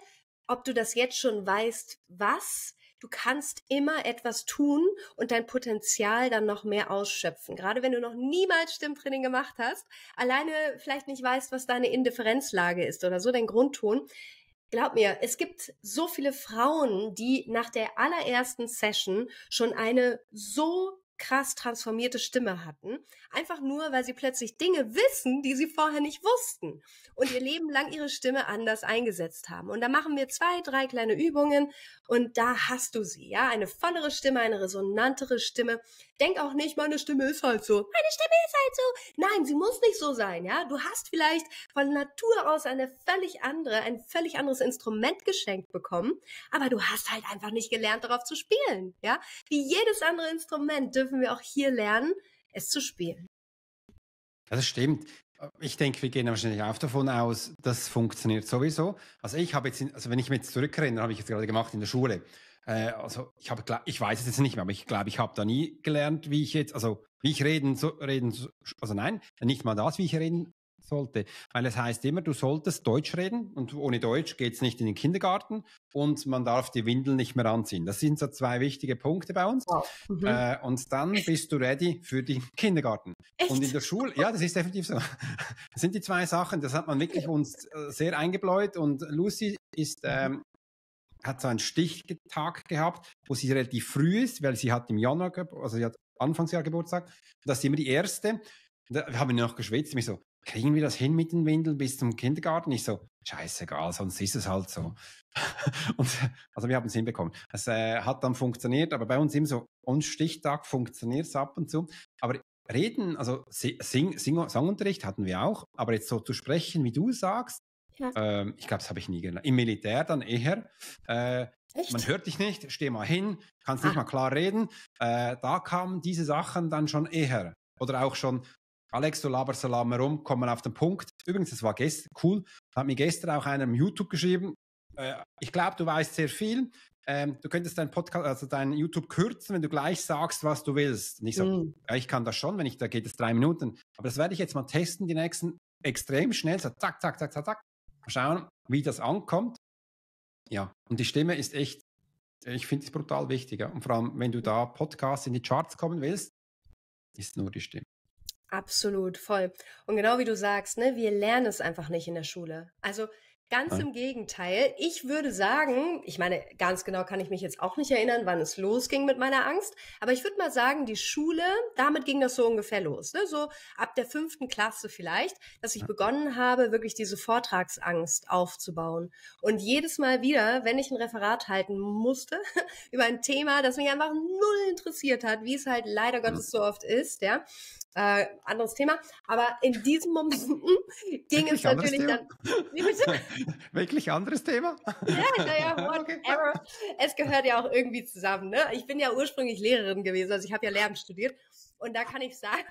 ob du das jetzt schon weißt, was, du kannst immer etwas tun und dein Potenzial dann noch mehr ausschöpfen. Gerade wenn du noch niemals Stimmtraining gemacht hast, alleine vielleicht nicht weißt, was deine Indifferenzlage ist oder so, dein Grundton. Glaub mir, es gibt so viele Frauen, die nach der allerersten Session schon eine so krass transformierte Stimme hatten. Einfach nur, weil sie plötzlich Dinge wissen, die sie vorher nicht wussten und ihr Leben lang ihre Stimme anders eingesetzt haben. Und da machen wir zwei, drei kleine Übungen und da hast du sie, ja, eine vollere Stimme, eine resonantere Stimme. Denk auch nicht, meine Stimme ist halt so. Meine Stimme ist halt so. Nein, sie muss nicht so sein, ja. Du hast vielleicht von Natur aus eine völlig andere, ein völlig anderes Instrument geschenkt bekommen, aber du hast halt einfach nicht gelernt, darauf zu spielen, ja. Wie jedes andere Instrument dürfen wir auch hier lernen, es zu spielen. Das stimmt. Ich denke, wir gehen wahrscheinlich auch davon aus, das funktioniert sowieso. Also ich habe jetzt, also wenn ich mich jetzt zurückerinnere, habe ich jetzt gerade gemacht in der Schule. Äh, also ich habe, ich weiß es jetzt nicht mehr, aber ich glaube, ich habe da nie gelernt, wie ich jetzt, also wie ich reden, so, reden, also nein, nicht mal das, wie ich reden sollte. Weil es heißt immer, du solltest Deutsch reden und ohne Deutsch geht es nicht in den Kindergarten und man darf die Windeln nicht mehr anziehen. Das sind so zwei wichtige Punkte bei uns. Wow. Mhm. Äh, und dann bist du ready für den Kindergarten. Echt? Und in der Schule, ja, das ist definitiv so. Das sind die zwei Sachen, das hat man wirklich uns äh, sehr eingebläut und Lucy ist mhm. ähm, hat so einen Stichtag gehabt, wo sie relativ früh ist, weil sie hat im Januar, also sie hat Anfangsjahr Geburtstag. Das ist immer die erste. Da haben wir noch geschwitzt. Mich so, kriegen wir das hin mit den Windeln bis zum Kindergarten? Ich so, scheißegal, sonst ist es halt so. und, also wir haben es hinbekommen. Es äh, hat dann funktioniert, aber bei uns immer so, uns Stichtag funktioniert es ab und zu. Aber reden, also Sing, Sing, Sangunterricht hatten wir auch, aber jetzt so zu sprechen, wie du sagst, ja. ähm, ich glaube, das habe ich nie gelernt. Im Militär dann eher. Äh, man hört dich nicht, steh mal hin, kannst ah. nicht mal klar reden. Äh, da kamen diese Sachen dann schon eher. Oder auch schon, Alex, du laberst Salam herum, kommen auf den Punkt. Übrigens, das war gestern cool. Hat mir gestern auch einer im YouTube geschrieben. Äh, ich glaube, du weißt sehr viel. Ähm, du könntest dein Podcast, also dein YouTube kürzen, wenn du gleich sagst, was du willst. Und ich so, mm. ja, ich kann das schon, wenn ich, da geht es drei Minuten. Aber das werde ich jetzt mal testen, die nächsten extrem schnell, so zack, zack, zack, zack, zack. Mal schauen, wie das ankommt. Ja, und die Stimme ist echt, ich finde es brutal wichtig. Und vor allem, wenn du da Podcasts in die Charts kommen willst, ist nur die Stimme. Absolut, voll. Und genau wie du sagst, ne, wir lernen es einfach nicht in der Schule. Also Ganz im Gegenteil. Ich würde sagen, ich meine, ganz genau kann ich mich jetzt auch nicht erinnern, wann es losging mit meiner Angst, aber ich würde mal sagen, die Schule, damit ging das so ungefähr los. Ne? So ab der fünften Klasse vielleicht, dass ich begonnen habe, wirklich diese Vortragsangst aufzubauen. Und jedes Mal wieder, wenn ich ein Referat halten musste über ein Thema, das mich einfach null interessiert hat, wie es halt leider Gottes so oft ist, ja, äh, anderes Thema. Aber in diesem Moment ging Wirklich es natürlich dann. Wirklich anderes Thema? Ja, naja, whatever. Okay. Es gehört ja auch irgendwie zusammen. Ne? Ich bin ja ursprünglich Lehrerin gewesen, also ich habe ja Lehramt studiert. Und da kann ich sagen,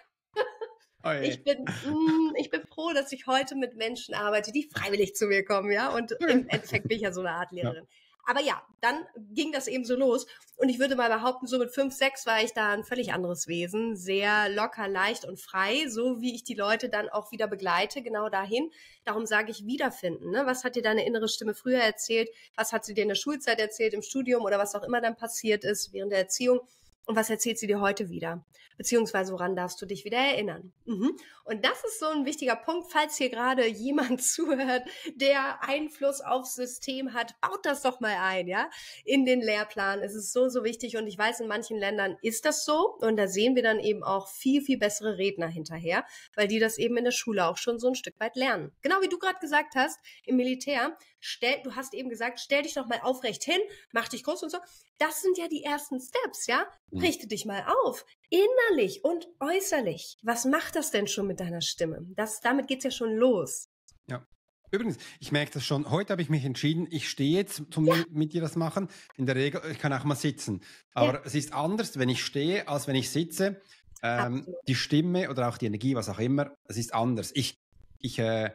Oh ich, bin, mm, ich bin froh, dass ich heute mit Menschen arbeite, die freiwillig zu mir kommen, ja. Und im Endeffekt bin ich ja so eine Art Lehrerin. Ja. Aber ja, dann ging das eben so los. Und ich würde mal behaupten, so mit fünf, sechs war ich da ein völlig anderes Wesen. Sehr locker, leicht und frei, so wie ich die Leute dann auch wieder begleite, genau dahin. Darum sage ich wiederfinden. Ne? Was hat dir deine innere Stimme früher erzählt? Was hat sie dir in der Schulzeit erzählt, im Studium oder was auch immer dann passiert ist während der Erziehung? Und was erzählt sie dir heute wieder? Beziehungsweise woran darfst du dich wieder erinnern? Mhm. Und das ist so ein wichtiger Punkt, falls hier gerade jemand zuhört, der Einfluss aufs System hat, baut das doch mal ein, ja, in den Lehrplan. Es ist so, so wichtig und ich weiß, in manchen Ländern ist das so und da sehen wir dann eben auch viel, viel bessere Redner hinterher, weil die das eben in der Schule auch schon so ein Stück weit lernen. Genau wie du gerade gesagt hast, im Militär, stell, du hast eben gesagt, stell dich doch mal aufrecht hin, mach dich groß und so. das sind ja die ersten Steps, ja? Mhm. Richte dich mal auf, innerlich und äußerlich. Was macht das denn schon mit deiner Stimme? Das, damit geht's ja schon los. Ja. Übrigens, ich merke das schon. Heute habe ich mich entschieden, ich stehe jetzt zum ja. mit dir das machen. In der Regel, ich kann auch mal sitzen. Aber ja. es ist anders, wenn ich stehe, als wenn ich sitze. Ähm, die Stimme oder auch die Energie, was auch immer, es ist anders. Ich, ich äh,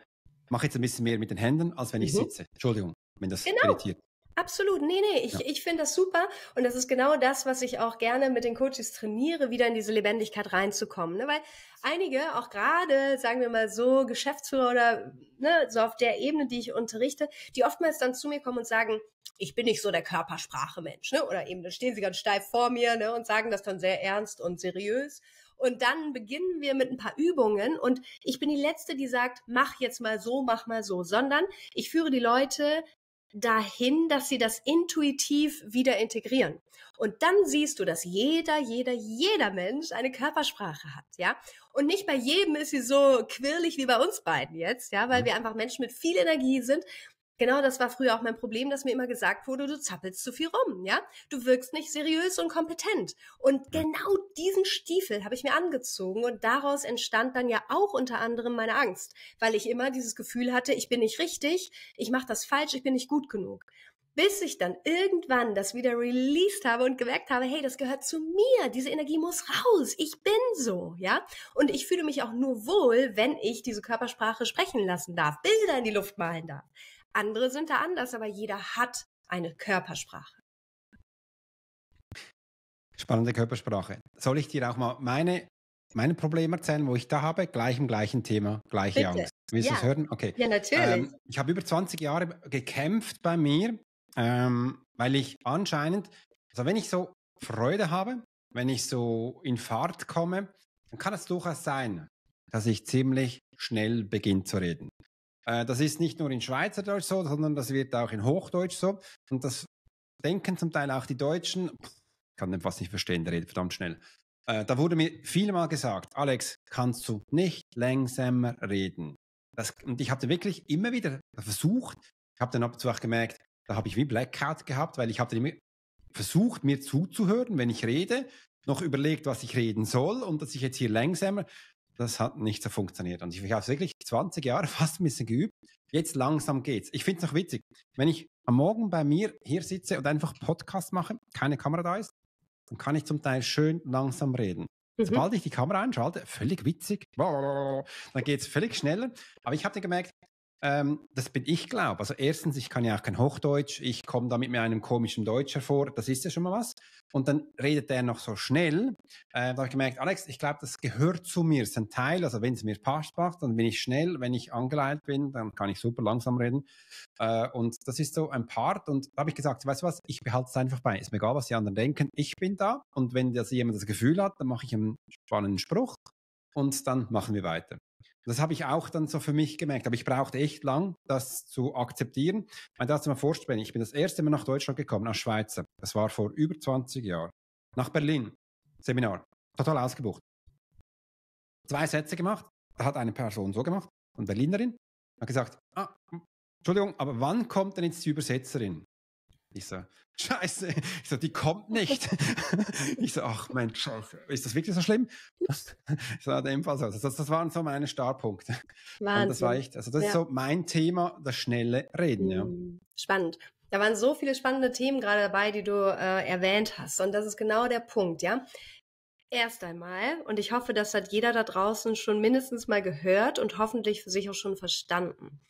mache jetzt ein bisschen mehr mit den Händen, als wenn ich mhm. sitze. Entschuldigung, wenn das genau. irritiert. Absolut, nee, nee, ich, ja. ich finde das super und das ist genau das, was ich auch gerne mit den Coaches trainiere, wieder in diese Lebendigkeit reinzukommen. Ne? Weil einige, auch gerade, sagen wir mal so, Geschäftsführer oder ne, so auf der Ebene, die ich unterrichte, die oftmals dann zu mir kommen und sagen, ich bin nicht so der Körpersprache-Mensch, ne? Oder eben, da stehen sie ganz steif vor mir ne? und sagen das dann sehr ernst und seriös. Und dann beginnen wir mit ein paar Übungen und ich bin die Letzte, die sagt, mach jetzt mal so, mach mal so, sondern ich führe die Leute dahin, dass sie das intuitiv wieder integrieren. Und dann siehst du, dass jeder, jeder, jeder Mensch eine Körpersprache hat, ja. Und nicht bei jedem ist sie so quirlig wie bei uns beiden jetzt, ja, weil mhm. wir einfach Menschen mit viel Energie sind Genau, das war früher auch mein Problem, dass mir immer gesagt wurde, du zappelst zu viel rum, ja? Du wirkst nicht seriös und kompetent. Und genau diesen Stiefel habe ich mir angezogen und daraus entstand dann ja auch unter anderem meine Angst, weil ich immer dieses Gefühl hatte, ich bin nicht richtig, ich mache das falsch, ich bin nicht gut genug. Bis ich dann irgendwann das wieder released habe und gemerkt habe, hey, das gehört zu mir, diese Energie muss raus, ich bin so, ja? Und ich fühle mich auch nur wohl, wenn ich diese Körpersprache sprechen lassen darf, Bilder in die Luft malen darf. Andere sind da anders, aber jeder hat eine Körpersprache. Spannende Körpersprache. Soll ich dir auch mal meine, meine Probleme erzählen, wo ich da habe? Gleich im gleichen Thema, gleiche Bitte. Angst. Willst ja. du es hören? Okay. Ja, natürlich. Ähm, ich habe über 20 Jahre gekämpft bei mir, ähm, weil ich anscheinend, also wenn ich so Freude habe, wenn ich so in Fahrt komme, dann kann es durchaus sein, dass ich ziemlich schnell beginne zu reden. Äh, das ist nicht nur in Schweizerdeutsch so, sondern das wird auch in Hochdeutsch so. Und das denken zum Teil auch die Deutschen. Ich kann den fast nicht verstehen, der redet verdammt schnell. Äh, da wurde mir vielmal gesagt, Alex, kannst du nicht langsamer reden? Das, und ich habe wirklich immer wieder versucht, ich habe dann ab und zu auch gemerkt, da habe ich wie Blackout gehabt, weil ich habe versucht, mir zuzuhören, wenn ich rede, noch überlegt, was ich reden soll und dass ich jetzt hier langsamer, das hat nicht so funktioniert. Und ich habe wirklich 20 Jahre fast ein bisschen geübt. Jetzt langsam geht's. Ich finde es noch witzig. Wenn ich am Morgen bei mir hier sitze und einfach Podcast mache, keine Kamera da ist, dann kann ich zum Teil schön langsam reden. Mhm. Sobald ich die Kamera einschalte, völlig witzig, dann geht's völlig schneller. Aber ich habe gemerkt, ähm, das bin ich, glaube. Also erstens, ich kann ja auch kein Hochdeutsch. Ich komme da mit mir einem komischen Deutsch hervor. Das ist ja schon mal was. Und dann redet der noch so schnell. Äh, da habe ich gemerkt, Alex, ich glaube, das gehört zu mir. Das ist ein Teil. Also wenn es mir passt, dann bin ich schnell. Wenn ich angeleitet bin, dann kann ich super langsam reden. Äh, und das ist so ein Part. Und da habe ich gesagt, weißt du was, ich behalte es einfach bei. Ist mir egal, was die anderen denken. Ich bin da. Und wenn das jemand das Gefühl hat, dann mache ich einen spannenden Spruch. Und dann machen wir weiter. Das habe ich auch dann so für mich gemerkt. Aber ich brauchte echt lang, das zu akzeptieren. Man darf sich mal vorstellen, ich bin das erste Mal nach Deutschland gekommen, als Schweizer. Das war vor über 20 Jahren. Nach Berlin. Seminar. Total ausgebucht. Zwei Sätze gemacht. Da hat eine Person so gemacht. Und Berlinerin. Hat gesagt, ah, Entschuldigung, aber wann kommt denn jetzt die Übersetzerin? Ich so, Scheiße. Ich so, die kommt nicht. ich so, ach Mensch, Scheiße. Ist das wirklich so schlimm? Das, so Fall so. Das, das waren so meine Startpunkte. Wahnsinn. Und das war echt, also das ja. ist so mein Thema, das schnelle Reden, ja. Hm, spannend. Da waren so viele spannende Themen gerade dabei, die du äh, erwähnt hast. Und das ist genau der Punkt, ja. Erst einmal, und ich hoffe, das hat jeder da draußen schon mindestens mal gehört und hoffentlich für sich auch schon verstanden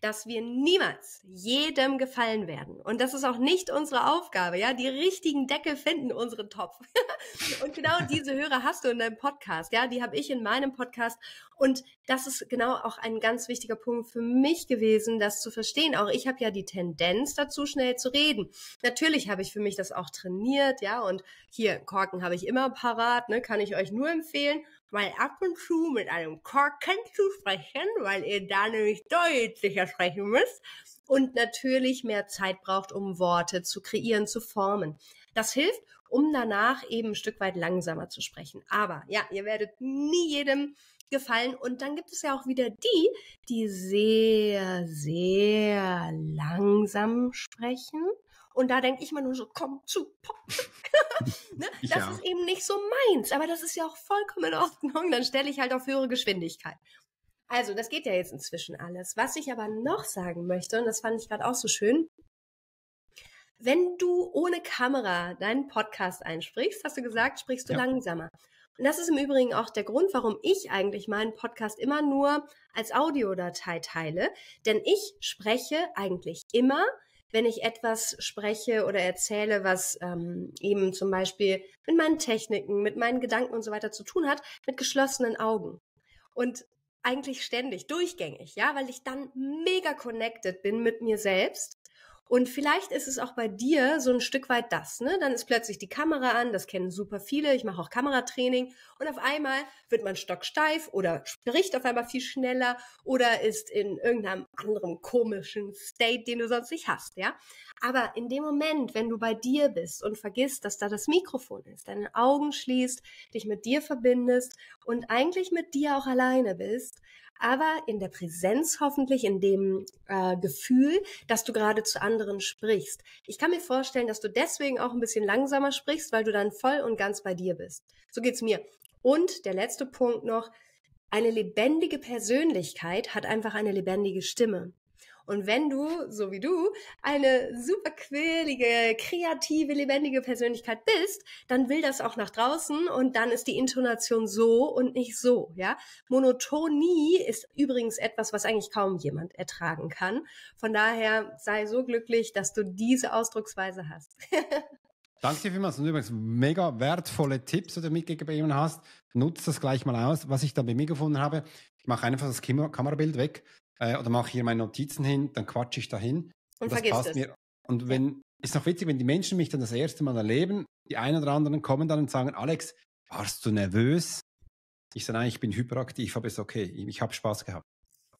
dass wir niemals jedem gefallen werden. Und das ist auch nicht unsere Aufgabe, ja. Die richtigen Deckel finden unseren Topf. und genau diese Hörer hast du in deinem Podcast, ja. Die habe ich in meinem Podcast. Und das ist genau auch ein ganz wichtiger Punkt für mich gewesen, das zu verstehen. Auch ich habe ja die Tendenz dazu, schnell zu reden. Natürlich habe ich für mich das auch trainiert, ja. Und hier Korken habe ich immer parat, ne, kann ich euch nur empfehlen mal ab und zu mit einem Korken zu sprechen, weil ihr da nämlich deutlicher sprechen müsst und natürlich mehr Zeit braucht, um Worte zu kreieren, zu formen. Das hilft, um danach eben ein Stück weit langsamer zu sprechen. Aber ja, ihr werdet nie jedem gefallen. Und dann gibt es ja auch wieder die, die sehr, sehr langsam sprechen Und da denke ich mal nur so, komm zu. ne? Das ist eben nicht so meins, aber das ist ja auch vollkommen in Ordnung. Dann stelle ich halt auf höhere Geschwindigkeit. Also, das geht ja jetzt inzwischen alles. Was ich aber noch sagen möchte, und das fand ich gerade auch so schön, wenn du ohne Kamera deinen Podcast einsprichst, hast du gesagt, sprichst du ja. langsamer. Und das ist im Übrigen auch der Grund, warum ich eigentlich meinen Podcast immer nur als Audiodatei teile. Denn ich spreche eigentlich immer, wenn ich etwas spreche oder erzähle, was ähm, eben zum Beispiel mit meinen Techniken, mit meinen Gedanken und so weiter zu tun hat, mit geschlossenen Augen. Und eigentlich ständig, durchgängig, ja, weil ich dann mega connected bin mit mir selbst und vielleicht ist es auch bei dir so ein Stück weit das, ne? Dann ist plötzlich die Kamera an, das kennen super viele, ich mache auch Kameratraining und auf einmal wird man stocksteif oder spricht auf einmal viel schneller oder ist in irgendeinem anderen komischen State, den du sonst nicht hast, ja? Aber in dem Moment, wenn du bei dir bist und vergisst, dass da das Mikrofon ist, deine Augen schließt, dich mit dir verbindest und eigentlich mit dir auch alleine bist, aber in der Präsenz hoffentlich, in dem äh, Gefühl, dass du gerade zu anderen sprichst. Ich kann mir vorstellen, dass du deswegen auch ein bisschen langsamer sprichst, weil du dann voll und ganz bei dir bist. So geht's mir. Und der letzte Punkt noch, eine lebendige Persönlichkeit hat einfach eine lebendige Stimme. Und wenn du, so wie du, eine super quirlige, kreative, lebendige Persönlichkeit bist, dann will das auch nach draußen und dann ist die Intonation so und nicht so, ja. Monotonie ist übrigens etwas, was eigentlich kaum jemand ertragen kann. Von daher sei so glücklich, dass du diese Ausdrucksweise hast. Danke dir vielmals. Und übrigens mega wertvolle Tipps, die du mitgegeben hast. Nutze das gleich mal aus. Was ich da bei mir gefunden habe, ich mache einfach das Kamerabild weg äh, oder mache hier meine Notizen hin, dann quatsche ich dahin. Und, und das passt es. mir. Und wenn, ja. ist noch witzig, wenn die Menschen mich dann das erste Mal erleben, die einen oder anderen kommen dann und sagen, Alex, warst du nervös? Ich sage, nein, ich bin hyperaktiv, aber ist okay, ich habe Spaß gehabt.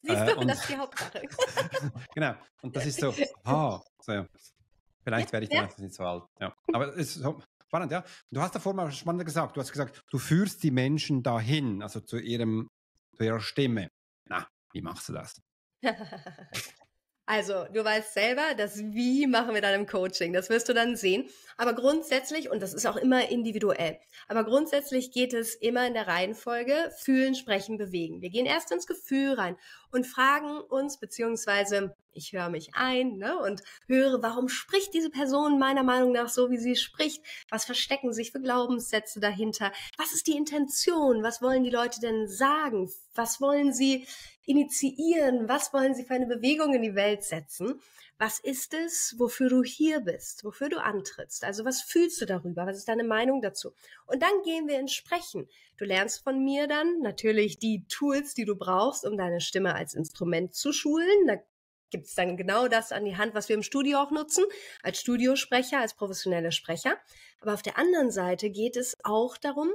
Siehst äh, du, das ist die Hauptsache. genau, und das ist so, ah, so, ja. vielleicht werde ich dann ja. einfach nicht so alt. Ja. Aber es ist so spannend, ja. Du hast davor mal spannend gesagt, du hast gesagt, du führst die Menschen dahin, also zu ihrem, zu ihrer Stimme. Na, wie machst du das? Also, du weißt selber, das Wie machen wir dann im Coaching. Das wirst du dann sehen. Aber grundsätzlich, und das ist auch immer individuell, aber grundsätzlich geht es immer in der Reihenfolge fühlen, sprechen, bewegen. Wir gehen erst ins Gefühl rein und fragen uns, beziehungsweise ich höre mich ein ne, und höre, warum spricht diese Person meiner Meinung nach so, wie sie spricht? Was verstecken sich für Glaubenssätze dahinter? Was ist die Intention? Was wollen die Leute denn sagen? Was wollen sie initiieren? Was wollen sie für eine Bewegung in die Welt setzen? Was ist es, wofür du hier bist, wofür du antrittst? Also was fühlst du darüber? Was ist deine Meinung dazu? Und dann gehen wir ins Sprechen. Du lernst von mir dann natürlich die Tools, die du brauchst, um deine Stimme als Instrument zu schulen. Da gibt es dann genau das an die Hand, was wir im Studio auch nutzen, als Studiosprecher, als professionelle Sprecher. Aber auf der anderen Seite geht es auch darum,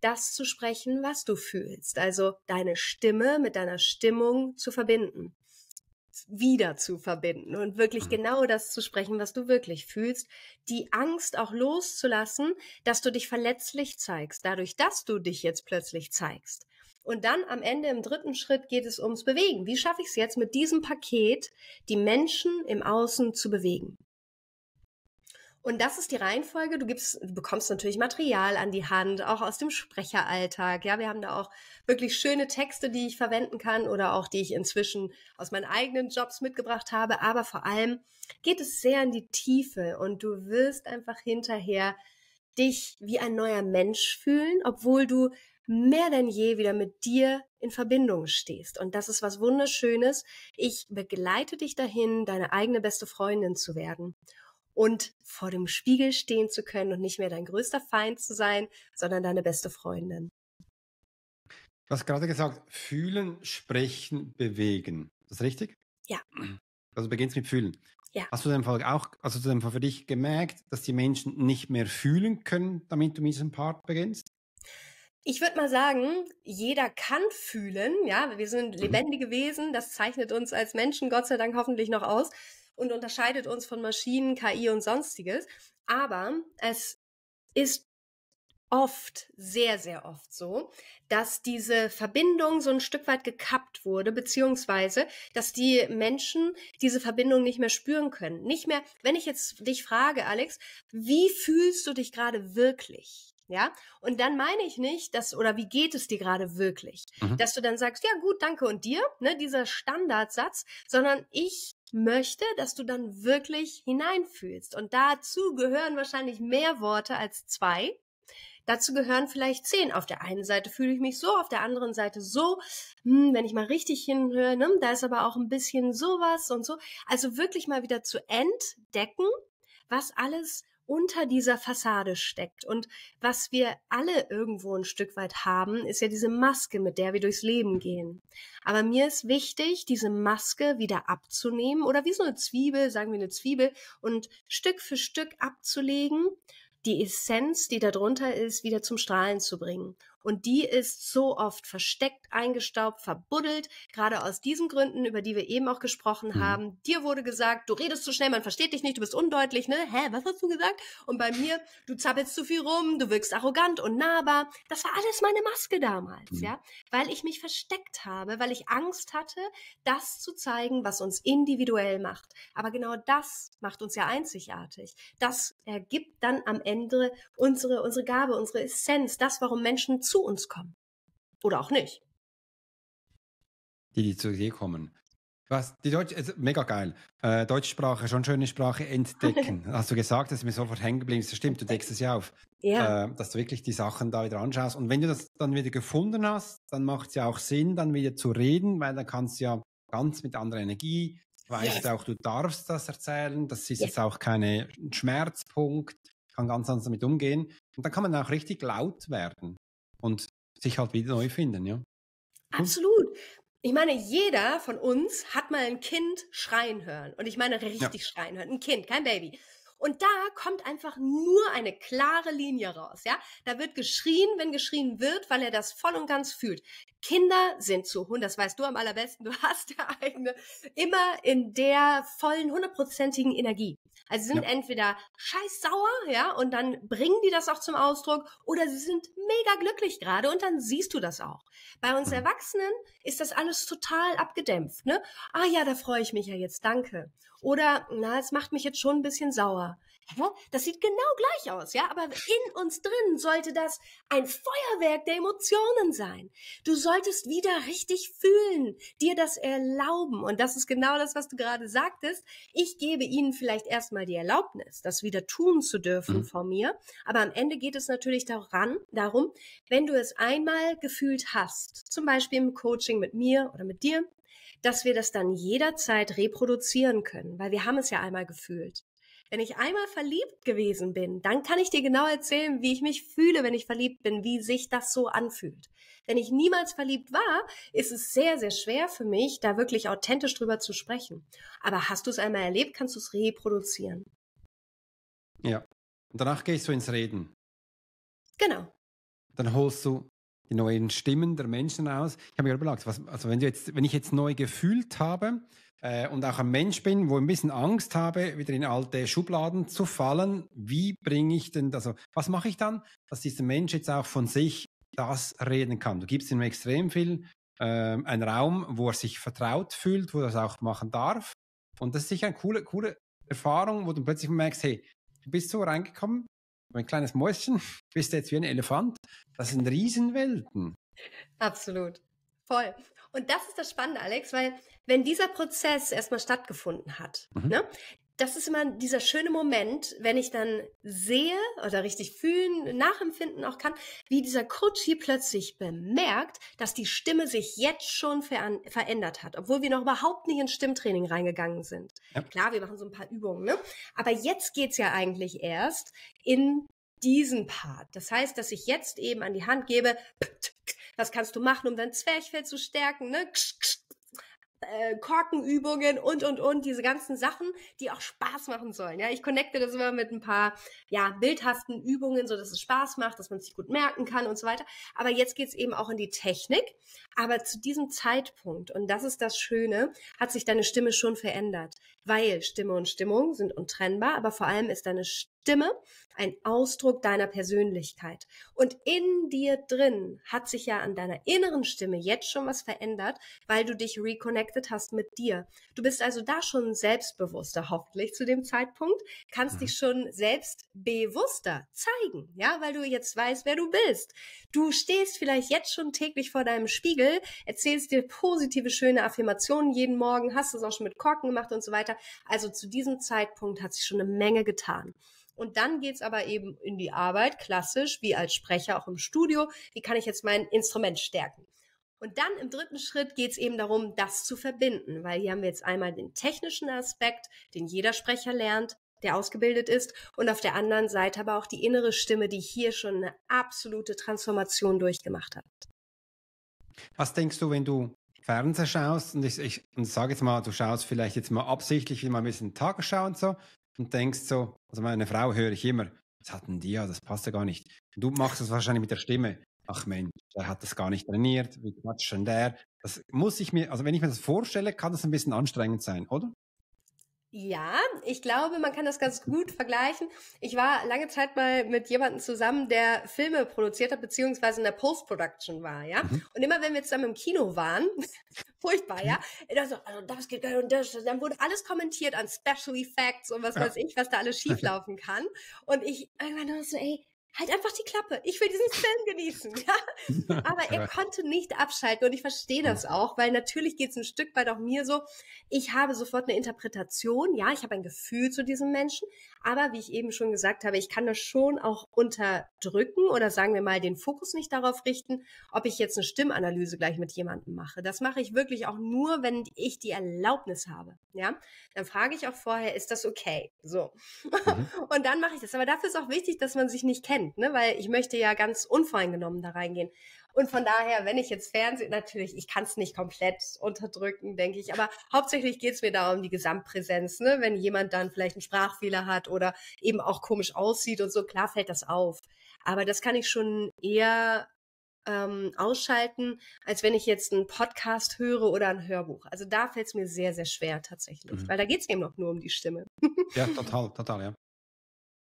das zu sprechen, was du fühlst. Also deine Stimme mit deiner Stimmung zu verbinden. Wieder zu verbinden und wirklich mhm. genau das zu sprechen, was du wirklich fühlst. Die Angst auch loszulassen, dass du dich verletzlich zeigst, dadurch, dass du dich jetzt plötzlich zeigst. Und dann am Ende im dritten Schritt geht es ums Bewegen. Wie schaffe ich es jetzt mit diesem Paket, die Menschen im Außen zu bewegen? Und das ist die Reihenfolge. Du gibst, du bekommst natürlich Material an die Hand, auch aus dem Sprecheralltag. Ja, wir haben da auch wirklich schöne Texte, die ich verwenden kann oder auch die ich inzwischen aus meinen eigenen Jobs mitgebracht habe. Aber vor allem geht es sehr in die Tiefe und du wirst einfach hinterher dich wie ein neuer Mensch fühlen, obwohl du mehr denn je wieder mit dir in Verbindung stehst. Und das ist was Wunderschönes. Ich begleite dich dahin, deine eigene beste Freundin zu werden und vor dem Spiegel stehen zu können und nicht mehr dein größter Feind zu sein, sondern deine beste Freundin. Du hast gerade gesagt, fühlen, sprechen, bewegen. Das ist richtig? Ja. Also beginnst mit fühlen. Ja. Hast du den Fall auch, also den Fall für dich gemerkt, dass die Menschen nicht mehr fühlen können, damit du mit diesem Part beginnst? Ich würde mal sagen, jeder kann fühlen, ja, wir sind mhm. lebendige Wesen, das zeichnet uns als Menschen Gott sei Dank hoffentlich noch aus und unterscheidet uns von Maschinen, KI und sonstiges. Aber es ist oft, sehr, sehr oft so, dass diese Verbindung so ein Stück weit gekappt wurde, beziehungsweise, dass die Menschen diese Verbindung nicht mehr spüren können. Nicht mehr, wenn ich jetzt dich frage, Alex, wie fühlst du dich gerade wirklich? Ja, und dann meine ich nicht, dass, oder wie geht es dir gerade wirklich? Mhm. Dass du dann sagst, ja gut, danke und dir, ne, dieser Standardsatz, sondern ich möchte, dass du dann wirklich hineinfühlst. Und dazu gehören wahrscheinlich mehr Worte als zwei. Dazu gehören vielleicht zehn. Auf der einen Seite fühle ich mich so, auf der anderen Seite so. Hm, wenn ich mal richtig hinhöre, ne, da ist aber auch ein bisschen sowas und so. Also wirklich mal wieder zu entdecken, was alles unter dieser Fassade steckt. Und was wir alle irgendwo ein Stück weit haben, ist ja diese Maske, mit der wir durchs Leben gehen. Aber mir ist wichtig, diese Maske wieder abzunehmen oder wie so eine Zwiebel, sagen wir eine Zwiebel, und Stück für Stück abzulegen die Essenz, die darunter ist, wieder zum Strahlen zu bringen. Und die ist so oft versteckt, eingestaubt, verbuddelt, gerade aus diesen Gründen, über die wir eben auch gesprochen mhm. haben. Dir wurde gesagt, du redest zu schnell, man versteht dich nicht, du bist undeutlich, ne? Hä, was hast du gesagt? Und bei mir, du zappelst zu viel rum, du wirkst arrogant und nahbar. Das war alles meine Maske damals, mhm. ja? Weil ich mich versteckt habe, weil ich Angst hatte, das zu zeigen, was uns individuell macht. Aber genau das macht uns ja einzigartig. Das ergibt dann am Ende unsere, unsere Gabe, unsere Essenz, das, warum Menschen zu uns kommen. Oder auch nicht. Die, die zu dir kommen. Was, die Deutsch, also mega geil. Äh, Deutschsprache, schon schöne Sprache entdecken. Hast du gesagt, dass mir sofort hängen geblieben ist. Das stimmt, du deckst es ja auf. Ja. Äh, dass du wirklich die Sachen da wieder anschaust. Und wenn du das dann wieder gefunden hast, dann macht es ja auch Sinn, dann wieder zu reden, weil dann kannst du ja ganz mit anderer Energie, weißt yes. auch, du darfst das erzählen. Das ist yes. jetzt auch kein Schmerzpunkt, kann ganz anders damit umgehen. Und dann kann man auch richtig laut werden und sich halt wieder neu finden, ja. Absolut. Ich meine, jeder von uns hat mal ein Kind schreien hören. Und ich meine richtig ja. schreien hören. Ein Kind, kein Baby. Und da kommt einfach nur eine klare Linie raus, ja. Da wird geschrien, wenn geschrien wird, weil er das voll und ganz fühlt. Kinder sind zu Hund, das weißt du am allerbesten, du hast ja eigene, immer in der vollen, hundertprozentigen Energie. Also sie sind ja. entweder scheiß sauer, ja, und dann bringen die das auch zum Ausdruck, oder sie sind mega glücklich gerade und dann siehst du das auch. Bei uns mhm. Erwachsenen ist das alles total abgedämpft, ne? Ah ja, da freue ich mich ja jetzt, danke. Oder, na, es macht mich jetzt schon ein bisschen sauer. Das sieht genau gleich aus, ja? Aber in uns drin sollte das ein Feuerwerk der Emotionen sein. Du solltest wieder richtig fühlen, dir das erlauben. Und das ist genau das, was du gerade sagtest. Ich gebe ihnen vielleicht erstmal die Erlaubnis, das wieder tun zu dürfen mhm. von mir. Aber am Ende geht es natürlich daran, darum, wenn du es einmal gefühlt hast, zum Beispiel im Coaching mit mir oder mit dir, dass wir das dann jederzeit reproduzieren können, weil wir haben es ja einmal gefühlt. Wenn ich einmal verliebt gewesen bin, dann kann ich dir genau erzählen, wie ich mich fühle, wenn ich verliebt bin, wie sich das so anfühlt. Wenn ich niemals verliebt war, ist es sehr, sehr schwer für mich, da wirklich authentisch drüber zu sprechen. Aber hast du es einmal erlebt, kannst du es reproduzieren. Ja. Und danach gehst du ins Reden. Genau. Dann holst du die neuen Stimmen der Menschen aus. Ich habe mir überlegt, was, also wenn, jetzt, wenn ich jetzt neu gefühlt habe äh, und auch ein Mensch bin, wo ein bisschen Angst habe, wieder in alte Schubladen zu fallen, wie bringe ich denn, also was mache ich dann, dass dieser Mensch jetzt auch von sich das reden kann? Du gibst ihm extrem viel, äh, einen Raum, wo er sich vertraut fühlt, wo er das auch machen darf. Und das ist sicher eine coole, coole Erfahrung, wo du plötzlich merkst, hey, du bist so reingekommen, ein kleines Mäuschen, bist jetzt wie ein Elefant. Das sind Riesenwelten. Absolut. Voll. Und das ist das Spannende, Alex, weil wenn dieser Prozess erstmal stattgefunden hat, mhm. ne, das ist immer dieser schöne Moment, wenn ich dann sehe oder richtig fühlen, nachempfinden auch kann, wie dieser Coach hier plötzlich bemerkt, dass die Stimme sich jetzt schon ver verändert hat, obwohl wir noch überhaupt nicht ins Stimmtraining reingegangen sind. Ja. Klar, wir machen so ein paar Übungen, ne? Aber jetzt geht's ja eigentlich erst in diesen Part. Das heißt, dass ich jetzt eben an die Hand gebe, was kannst du machen, um dein Zwerchfell zu stärken, ne? Äh, Korkenübungen und und und diese ganzen Sachen, die auch Spaß machen sollen. Ja, ich connecte das immer mit ein paar ja bildhaften Übungen, so dass es Spaß macht, dass man sich gut merken kann und so weiter. Aber jetzt geht's eben auch in die Technik. Aber zu diesem Zeitpunkt und das ist das Schöne, hat sich deine Stimme schon verändert, weil Stimme und Stimmung sind untrennbar. Aber vor allem ist deine Stimme, ein Ausdruck deiner Persönlichkeit. Und in dir drin hat sich ja an deiner inneren Stimme jetzt schon was verändert, weil du dich reconnected hast mit dir. Du bist also da schon selbstbewusster, hoffentlich zu dem Zeitpunkt, kannst mhm. dich schon selbstbewusster zeigen, ja, weil du jetzt weißt, wer du bist. Du stehst vielleicht jetzt schon täglich vor deinem Spiegel, erzählst dir positive, schöne Affirmationen jeden Morgen, hast es auch schon mit Korken gemacht und so weiter. Also zu diesem Zeitpunkt hat sich schon eine Menge getan. Und dann geht's aber eben in die Arbeit, klassisch, wie als Sprecher auch im Studio. Wie kann ich jetzt mein Instrument stärken? Und dann im dritten Schritt geht's eben darum, das zu verbinden, weil hier haben wir jetzt einmal den technischen Aspekt, den jeder Sprecher lernt, der ausgebildet ist, und auf der anderen Seite aber auch die innere Stimme, die hier schon eine absolute Transformation durchgemacht hat. Was denkst du, wenn du Fernseher schaust und ich, ich sage jetzt mal, du schaust vielleicht jetzt mal absichtlich mal ein bisschen Tagesschau und so und denkst so, also meine Frau höre ich immer, was hatten die ja, das passt ja gar nicht. Du machst es wahrscheinlich mit der Stimme. Ach Mensch, der hat das gar nicht trainiert, wie quatscht denn der? Das muss ich mir, also wenn ich mir das vorstelle, kann das ein bisschen anstrengend sein, oder? Ja, ich glaube, man kann das ganz gut vergleichen. Ich war lange Zeit mal mit jemandem zusammen, der Filme produziert hat, beziehungsweise in der Post-Production war, ja. Mhm. Und immer wenn wir zusammen im Kino waren, furchtbar, ja, mhm. da so, also das geht geil und das, dann wurde alles kommentiert an Special Effects und was ja. weiß ich, was da alles schieflaufen kann. Und ich irgendwann so, ey, halt einfach die Klappe. Ich will diesen Film genießen. Ja? Aber er konnte nicht abschalten und ich verstehe das auch, weil natürlich geht es ein Stück weit auch mir so. Ich habe sofort eine Interpretation. Ja, ich habe ein Gefühl zu diesem Menschen. Aber wie ich eben schon gesagt habe, ich kann das schon auch unterdrücken oder sagen wir mal den Fokus nicht darauf richten, ob ich jetzt eine Stimmanalyse gleich mit jemandem mache. Das mache ich wirklich auch nur, wenn ich die Erlaubnis habe. Ja, dann frage ich auch vorher, ist das okay? So. Mhm. Und dann mache ich das. Aber dafür ist auch wichtig, dass man sich nicht kennt ne? weil ich möchte ja ganz unvoreingenommen da reingehen. Und von daher, wenn ich jetzt Fernsehen, natürlich, ich kann es nicht komplett unterdrücken, denke ich, aber hauptsächlich geht es mir da um die Gesamtpräsenz. Ne? Wenn jemand dann vielleicht einen Sprachfehler hat oder eben auch komisch aussieht und so, klar fällt das auf. Aber das kann ich schon eher ähm, ausschalten, als wenn ich jetzt einen Podcast höre oder ein Hörbuch. Also da fällt es mir sehr, sehr schwer tatsächlich, mhm. weil da geht es eben noch nur um die Stimme. Ja, total, total, ja.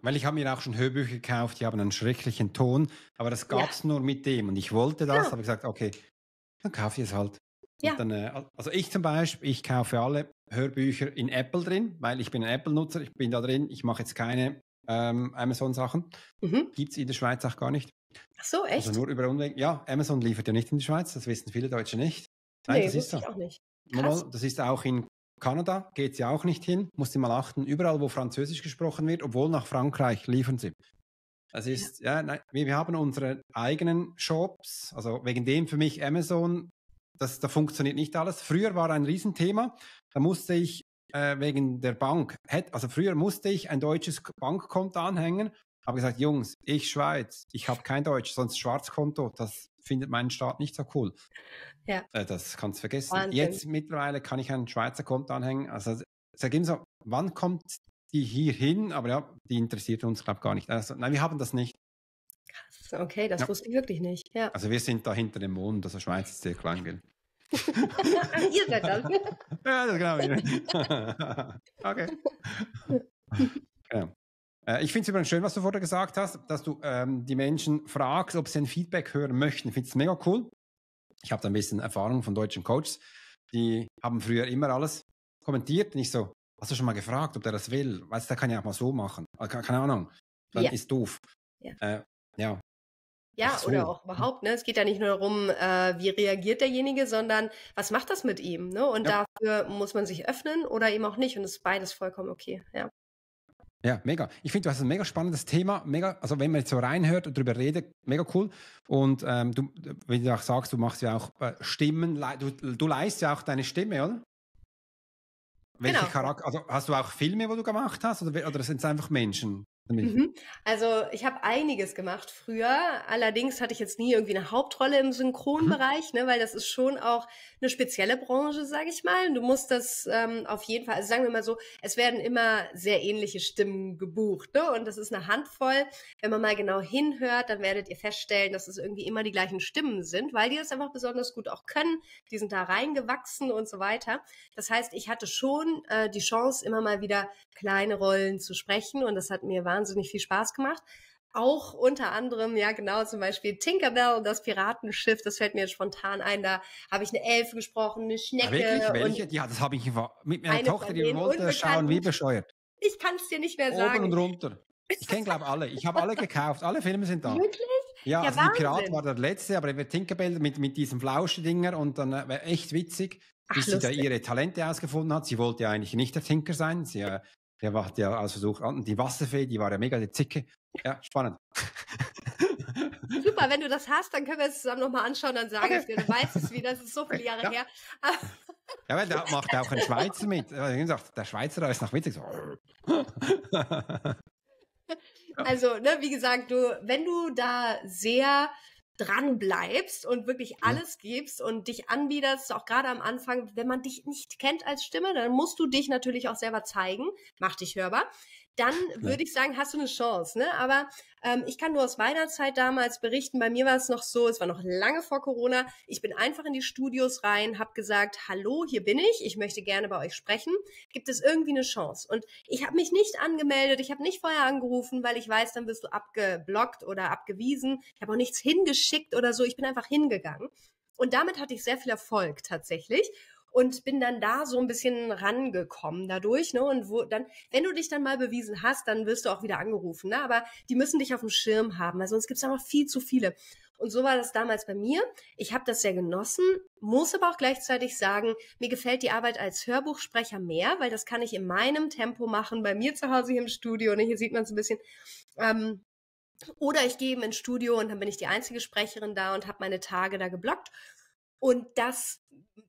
Weil ich habe mir auch schon Hörbücher gekauft, die haben einen schrecklichen Ton, aber das gab es ja. nur mit dem und ich wollte das, ja. habe gesagt, okay, dann kaufe ich es halt. Ja. Dann, äh, also ich zum Beispiel, ich kaufe alle Hörbücher in Apple drin, weil ich bin ein Apple-Nutzer, ich bin da drin, ich mache jetzt keine ähm, Amazon-Sachen. Mhm. Gibt es in der Schweiz auch gar nicht. Ach so, echt? Also nur über Umweg. Ja, Amazon liefert ja nicht in die Schweiz, das wissen viele Deutsche nicht. Nein, nee, das ist so. Ich auch nicht. Krass. Das ist auch in Kanada geht sie auch nicht hin. Muss sie mal achten. Überall, wo Französisch gesprochen wird, obwohl nach Frankreich liefern sie. Das ist, ja, ja nein, wir haben unsere eigenen Shops. Also wegen dem für mich Amazon, das, da funktioniert nicht alles. Früher war ein Riesenthema. Da musste ich äh, wegen der Bank, also früher musste ich ein deutsches Bankkonto anhängen. Habe gesagt, Jungs, ich Schweiz, ich habe kein Deutsch, sonst Schwarzkonto. Das findet mein Staat nicht so cool. Ja. Äh, das kannst du vergessen. Wahnsinn. Jetzt mittlerweile kann ich ein Schweizer Konto anhängen. Also sag ihm so, wann kommt die hier hin? Aber ja, die interessiert uns, glaube ich, gar nicht. Also, nein, wir haben das nicht. Krass, okay, das ja. wusste ich wirklich nicht. Ja. Also wir sind da hinter dem Mond, also Schweiz ist sehr klein, gell? Ihr seid das. ja, das genau. okay. Ja. Äh, ich finde es übrigens schön, was du vorher gesagt hast, dass du ähm, die Menschen fragst, ob sie ein Feedback hören möchten. Ich finde es mega cool. Ich habe da ein bisschen Erfahrung von deutschen Coaches. Die haben früher immer alles kommentiert. Nicht so, hast du schon mal gefragt, ob der das will? Weißt du, der kann ja auch mal so machen. Ah, keine Ahnung. Dann ja. ist doof. Ja. Äh, ja. Ja, so. oder auch überhaupt, ne? Es geht ja nicht nur darum, äh, wie reagiert derjenige, sondern was macht das mit ihm, ne? Und ja. dafür muss man sich öffnen oder eben auch nicht. Und es ist beides vollkommen okay, ja. Ja, mega. Ich finde, du hast ein mega spannendes Thema. Mega, also wenn man jetzt so reinhört und darüber redet, mega cool. Und ähm, du, wenn du auch sagst, du machst ja auch äh, Stimmen, du, du leist ja auch deine Stimme, oder? Welche genau. Charakter, also hast du auch Filme, wo du gemacht hast, oder, oder sind es einfach Menschen? Mhm. Also ich habe einiges gemacht früher. Allerdings hatte ich jetzt nie irgendwie eine Hauptrolle im Synchronbereich, mhm. ne, weil das ist schon auch eine spezielle Branche, sage ich mal. Du musst das ähm, auf jeden Fall, also sagen wir mal so, es werden immer sehr ähnliche Stimmen gebucht, ne? Und das ist eine Handvoll. Wenn man mal genau hinhört, dann werdet ihr feststellen, dass es irgendwie immer die gleichen Stimmen sind, weil die das einfach besonders gut auch können. Die sind da reingewachsen und so weiter. Das heißt, ich hatte schon äh, die Chance, immer mal wieder kleine Rollen zu sprechen und das hat mir wahnsinnig viel Spaß gemacht. Auch unter anderem, ja genau, zum Beispiel Tinkerbell und das Piratenschiff, das fällt mir jetzt spontan ein. Da habe ich eine Elfe gesprochen, eine Schnecke. Ja, wirklich? Welche? Ja, das habe ich mit meiner Tochter, die wollte schauen, wie bescheuert. Ich kann es dir nicht mehr sagen. Oben und runter. Ich kenne, glaube alle. Ich habe alle gekauft. Alle Filme sind da. Wirklich? Ja, ja also die Pirat war der letzte, aber Tinkerbell mit, mit diesem Flauschdinger und dann äh, echt witzig, Ach, bis lustig. sie da ihre Talente ausgefunden hat. Sie wollte ja eigentlich nicht der Tinker sein. Sie äh, der war ja als Versuch an. Die Wasserfee, die war ja mega die Zicke. Ja, spannend. Super, wenn du das hast, dann können wir es zusammen nochmal anschauen, dann sage okay. ich dir, du weißt es wieder, das ist so viele Jahre ja. her. ja, weil da macht auch ein Schweizer mit. Der Schweizer ist noch witzig. So. Also, ne, wie gesagt, du, wenn du da sehr dran bleibst und wirklich alles gibst und dich anbiederst, auch gerade am Anfang, wenn man dich nicht kennt als Stimme, dann musst du dich natürlich auch selber zeigen, mach dich hörbar dann würde ich sagen, hast du eine Chance. Ne? Aber ähm, ich kann nur aus meiner Zeit damals berichten. Bei mir war es noch so, es war noch lange vor Corona. Ich bin einfach in die Studios rein, habe gesagt, hallo, hier bin ich, ich möchte gerne bei euch sprechen. Gibt es irgendwie eine Chance? Und ich habe mich nicht angemeldet, ich habe nicht vorher angerufen, weil ich weiß, dann wirst du abgeblockt oder abgewiesen. Ich habe auch nichts hingeschickt oder so. Ich bin einfach hingegangen. Und damit hatte ich sehr viel Erfolg tatsächlich und bin dann da so ein bisschen rangekommen dadurch. Ne? Und wo dann, wenn du dich dann mal bewiesen hast, dann wirst du auch wieder angerufen. Ne? Aber die müssen dich auf dem Schirm haben, weil sonst gibt es einfach viel zu viele. Und so war das damals bei mir. Ich habe das sehr genossen, muss aber auch gleichzeitig sagen, mir gefällt die Arbeit als Hörbuchsprecher mehr, weil das kann ich in meinem Tempo machen, bei mir zu Hause hier im Studio. Ne? Hier sieht man es ein bisschen. Ähm, oder ich gehe eben ins Studio und dann bin ich die einzige Sprecherin da und habe meine Tage da geblockt. Und das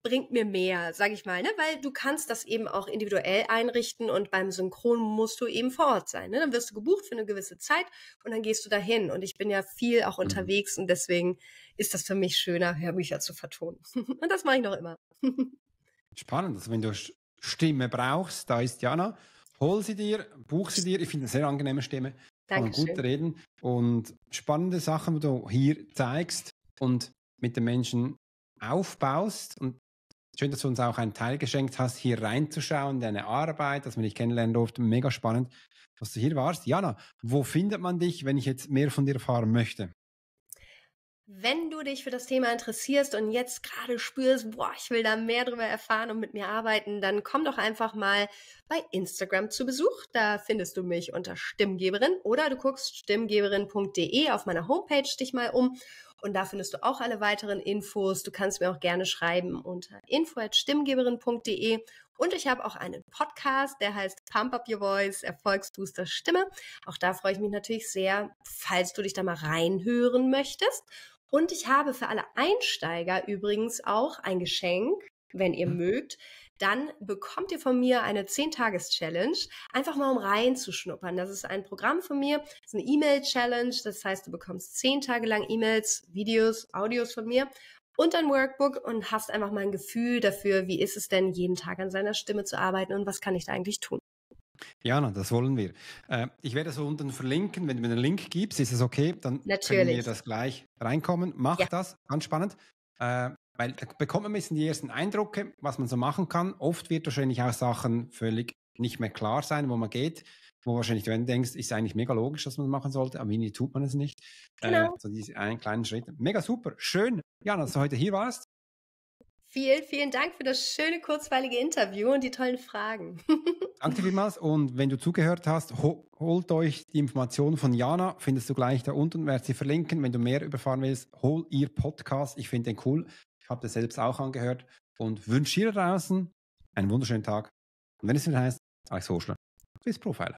bringt mir mehr, sage ich mal, ne? weil du kannst das eben auch individuell einrichten und beim Synchron musst du eben vor Ort sein. Ne? Dann wirst du gebucht für eine gewisse Zeit und dann gehst du dahin. Und ich bin ja viel auch mhm. unterwegs und deswegen ist das für mich schöner, Hörbücher zu vertonen. und das mache ich noch immer. Spannend, also wenn du Stimme brauchst, da ist Jana, hol sie dir, buch sie dir. Ich finde eine sehr angenehme Stimme. Kann gut reden und spannende Sachen, die du hier zeigst und mit den Menschen aufbaust und schön, dass du uns auch einen Teil geschenkt hast, hier reinzuschauen, deine Arbeit, dass wir dich kennenlernen durften. Mega spannend, dass du hier warst. Jana, wo findet man dich, wenn ich jetzt mehr von dir erfahren möchte? Wenn du dich für das Thema interessierst und jetzt gerade spürst, boah, ich will da mehr drüber erfahren und mit mir arbeiten, dann komm doch einfach mal bei Instagram zu Besuch. Da findest du mich unter Stimmgeberin oder du guckst stimmgeberin.de auf meiner Homepage dich mal um und da findest du auch alle weiteren Infos. Du kannst mir auch gerne schreiben unter info@stimmgeberin.de und ich habe auch einen Podcast, der heißt Pump Up Your Voice, Erfolgsbooster Stimme. Auch da freue ich mich natürlich sehr, falls du dich da mal reinhören möchtest. Und ich habe für alle Einsteiger übrigens auch ein Geschenk, wenn ihr mhm. mögt dann bekommt ihr von mir eine 10-Tages-Challenge, einfach mal um reinzuschnuppern. Das ist ein Programm von mir, das ist eine E-Mail-Challenge, das heißt, du bekommst 10 Tage lang E-Mails, Videos, Audios von mir und ein Workbook und hast einfach mal ein Gefühl dafür, wie ist es denn, jeden Tag an seiner Stimme zu arbeiten und was kann ich da eigentlich tun. Jana, das wollen wir. Äh, ich werde es unten verlinken. Wenn du mir einen Link gibst, ist es okay. Dann Natürlich. können wir das gleich reinkommen. Mach ja. das, ganz spannend. Äh, weil da bekommt man ein bisschen die ersten Eindrücke, was man so machen kann. Oft wird wahrscheinlich auch Sachen völlig nicht mehr klar sein, wo man geht, wo wahrscheinlich, wenn du denkst, ist eigentlich mega logisch, dass man das machen sollte, aber irgendwie tut man es nicht. Äh, genau. Äh, so diese einen kleinen Schritt. Mega super, schön, Jana, dass du heute hier warst. Vielen, vielen Dank für das schöne, kurzweilige Interview und die tollen Fragen. Danke vielmals. Und wenn du zugehört hast, ho holt euch die Informationen von Jana, findest du gleich da unten, werde sie verlinken. Wenn du mehr überfahren willst, hol ihr Podcast. Ich finde den cool. Ich habe das selbst auch angehört und wünsche hier draußen einen wunderschönen Tag. Und wenn es wieder heißt, Alex Hoschler, bis Profiler.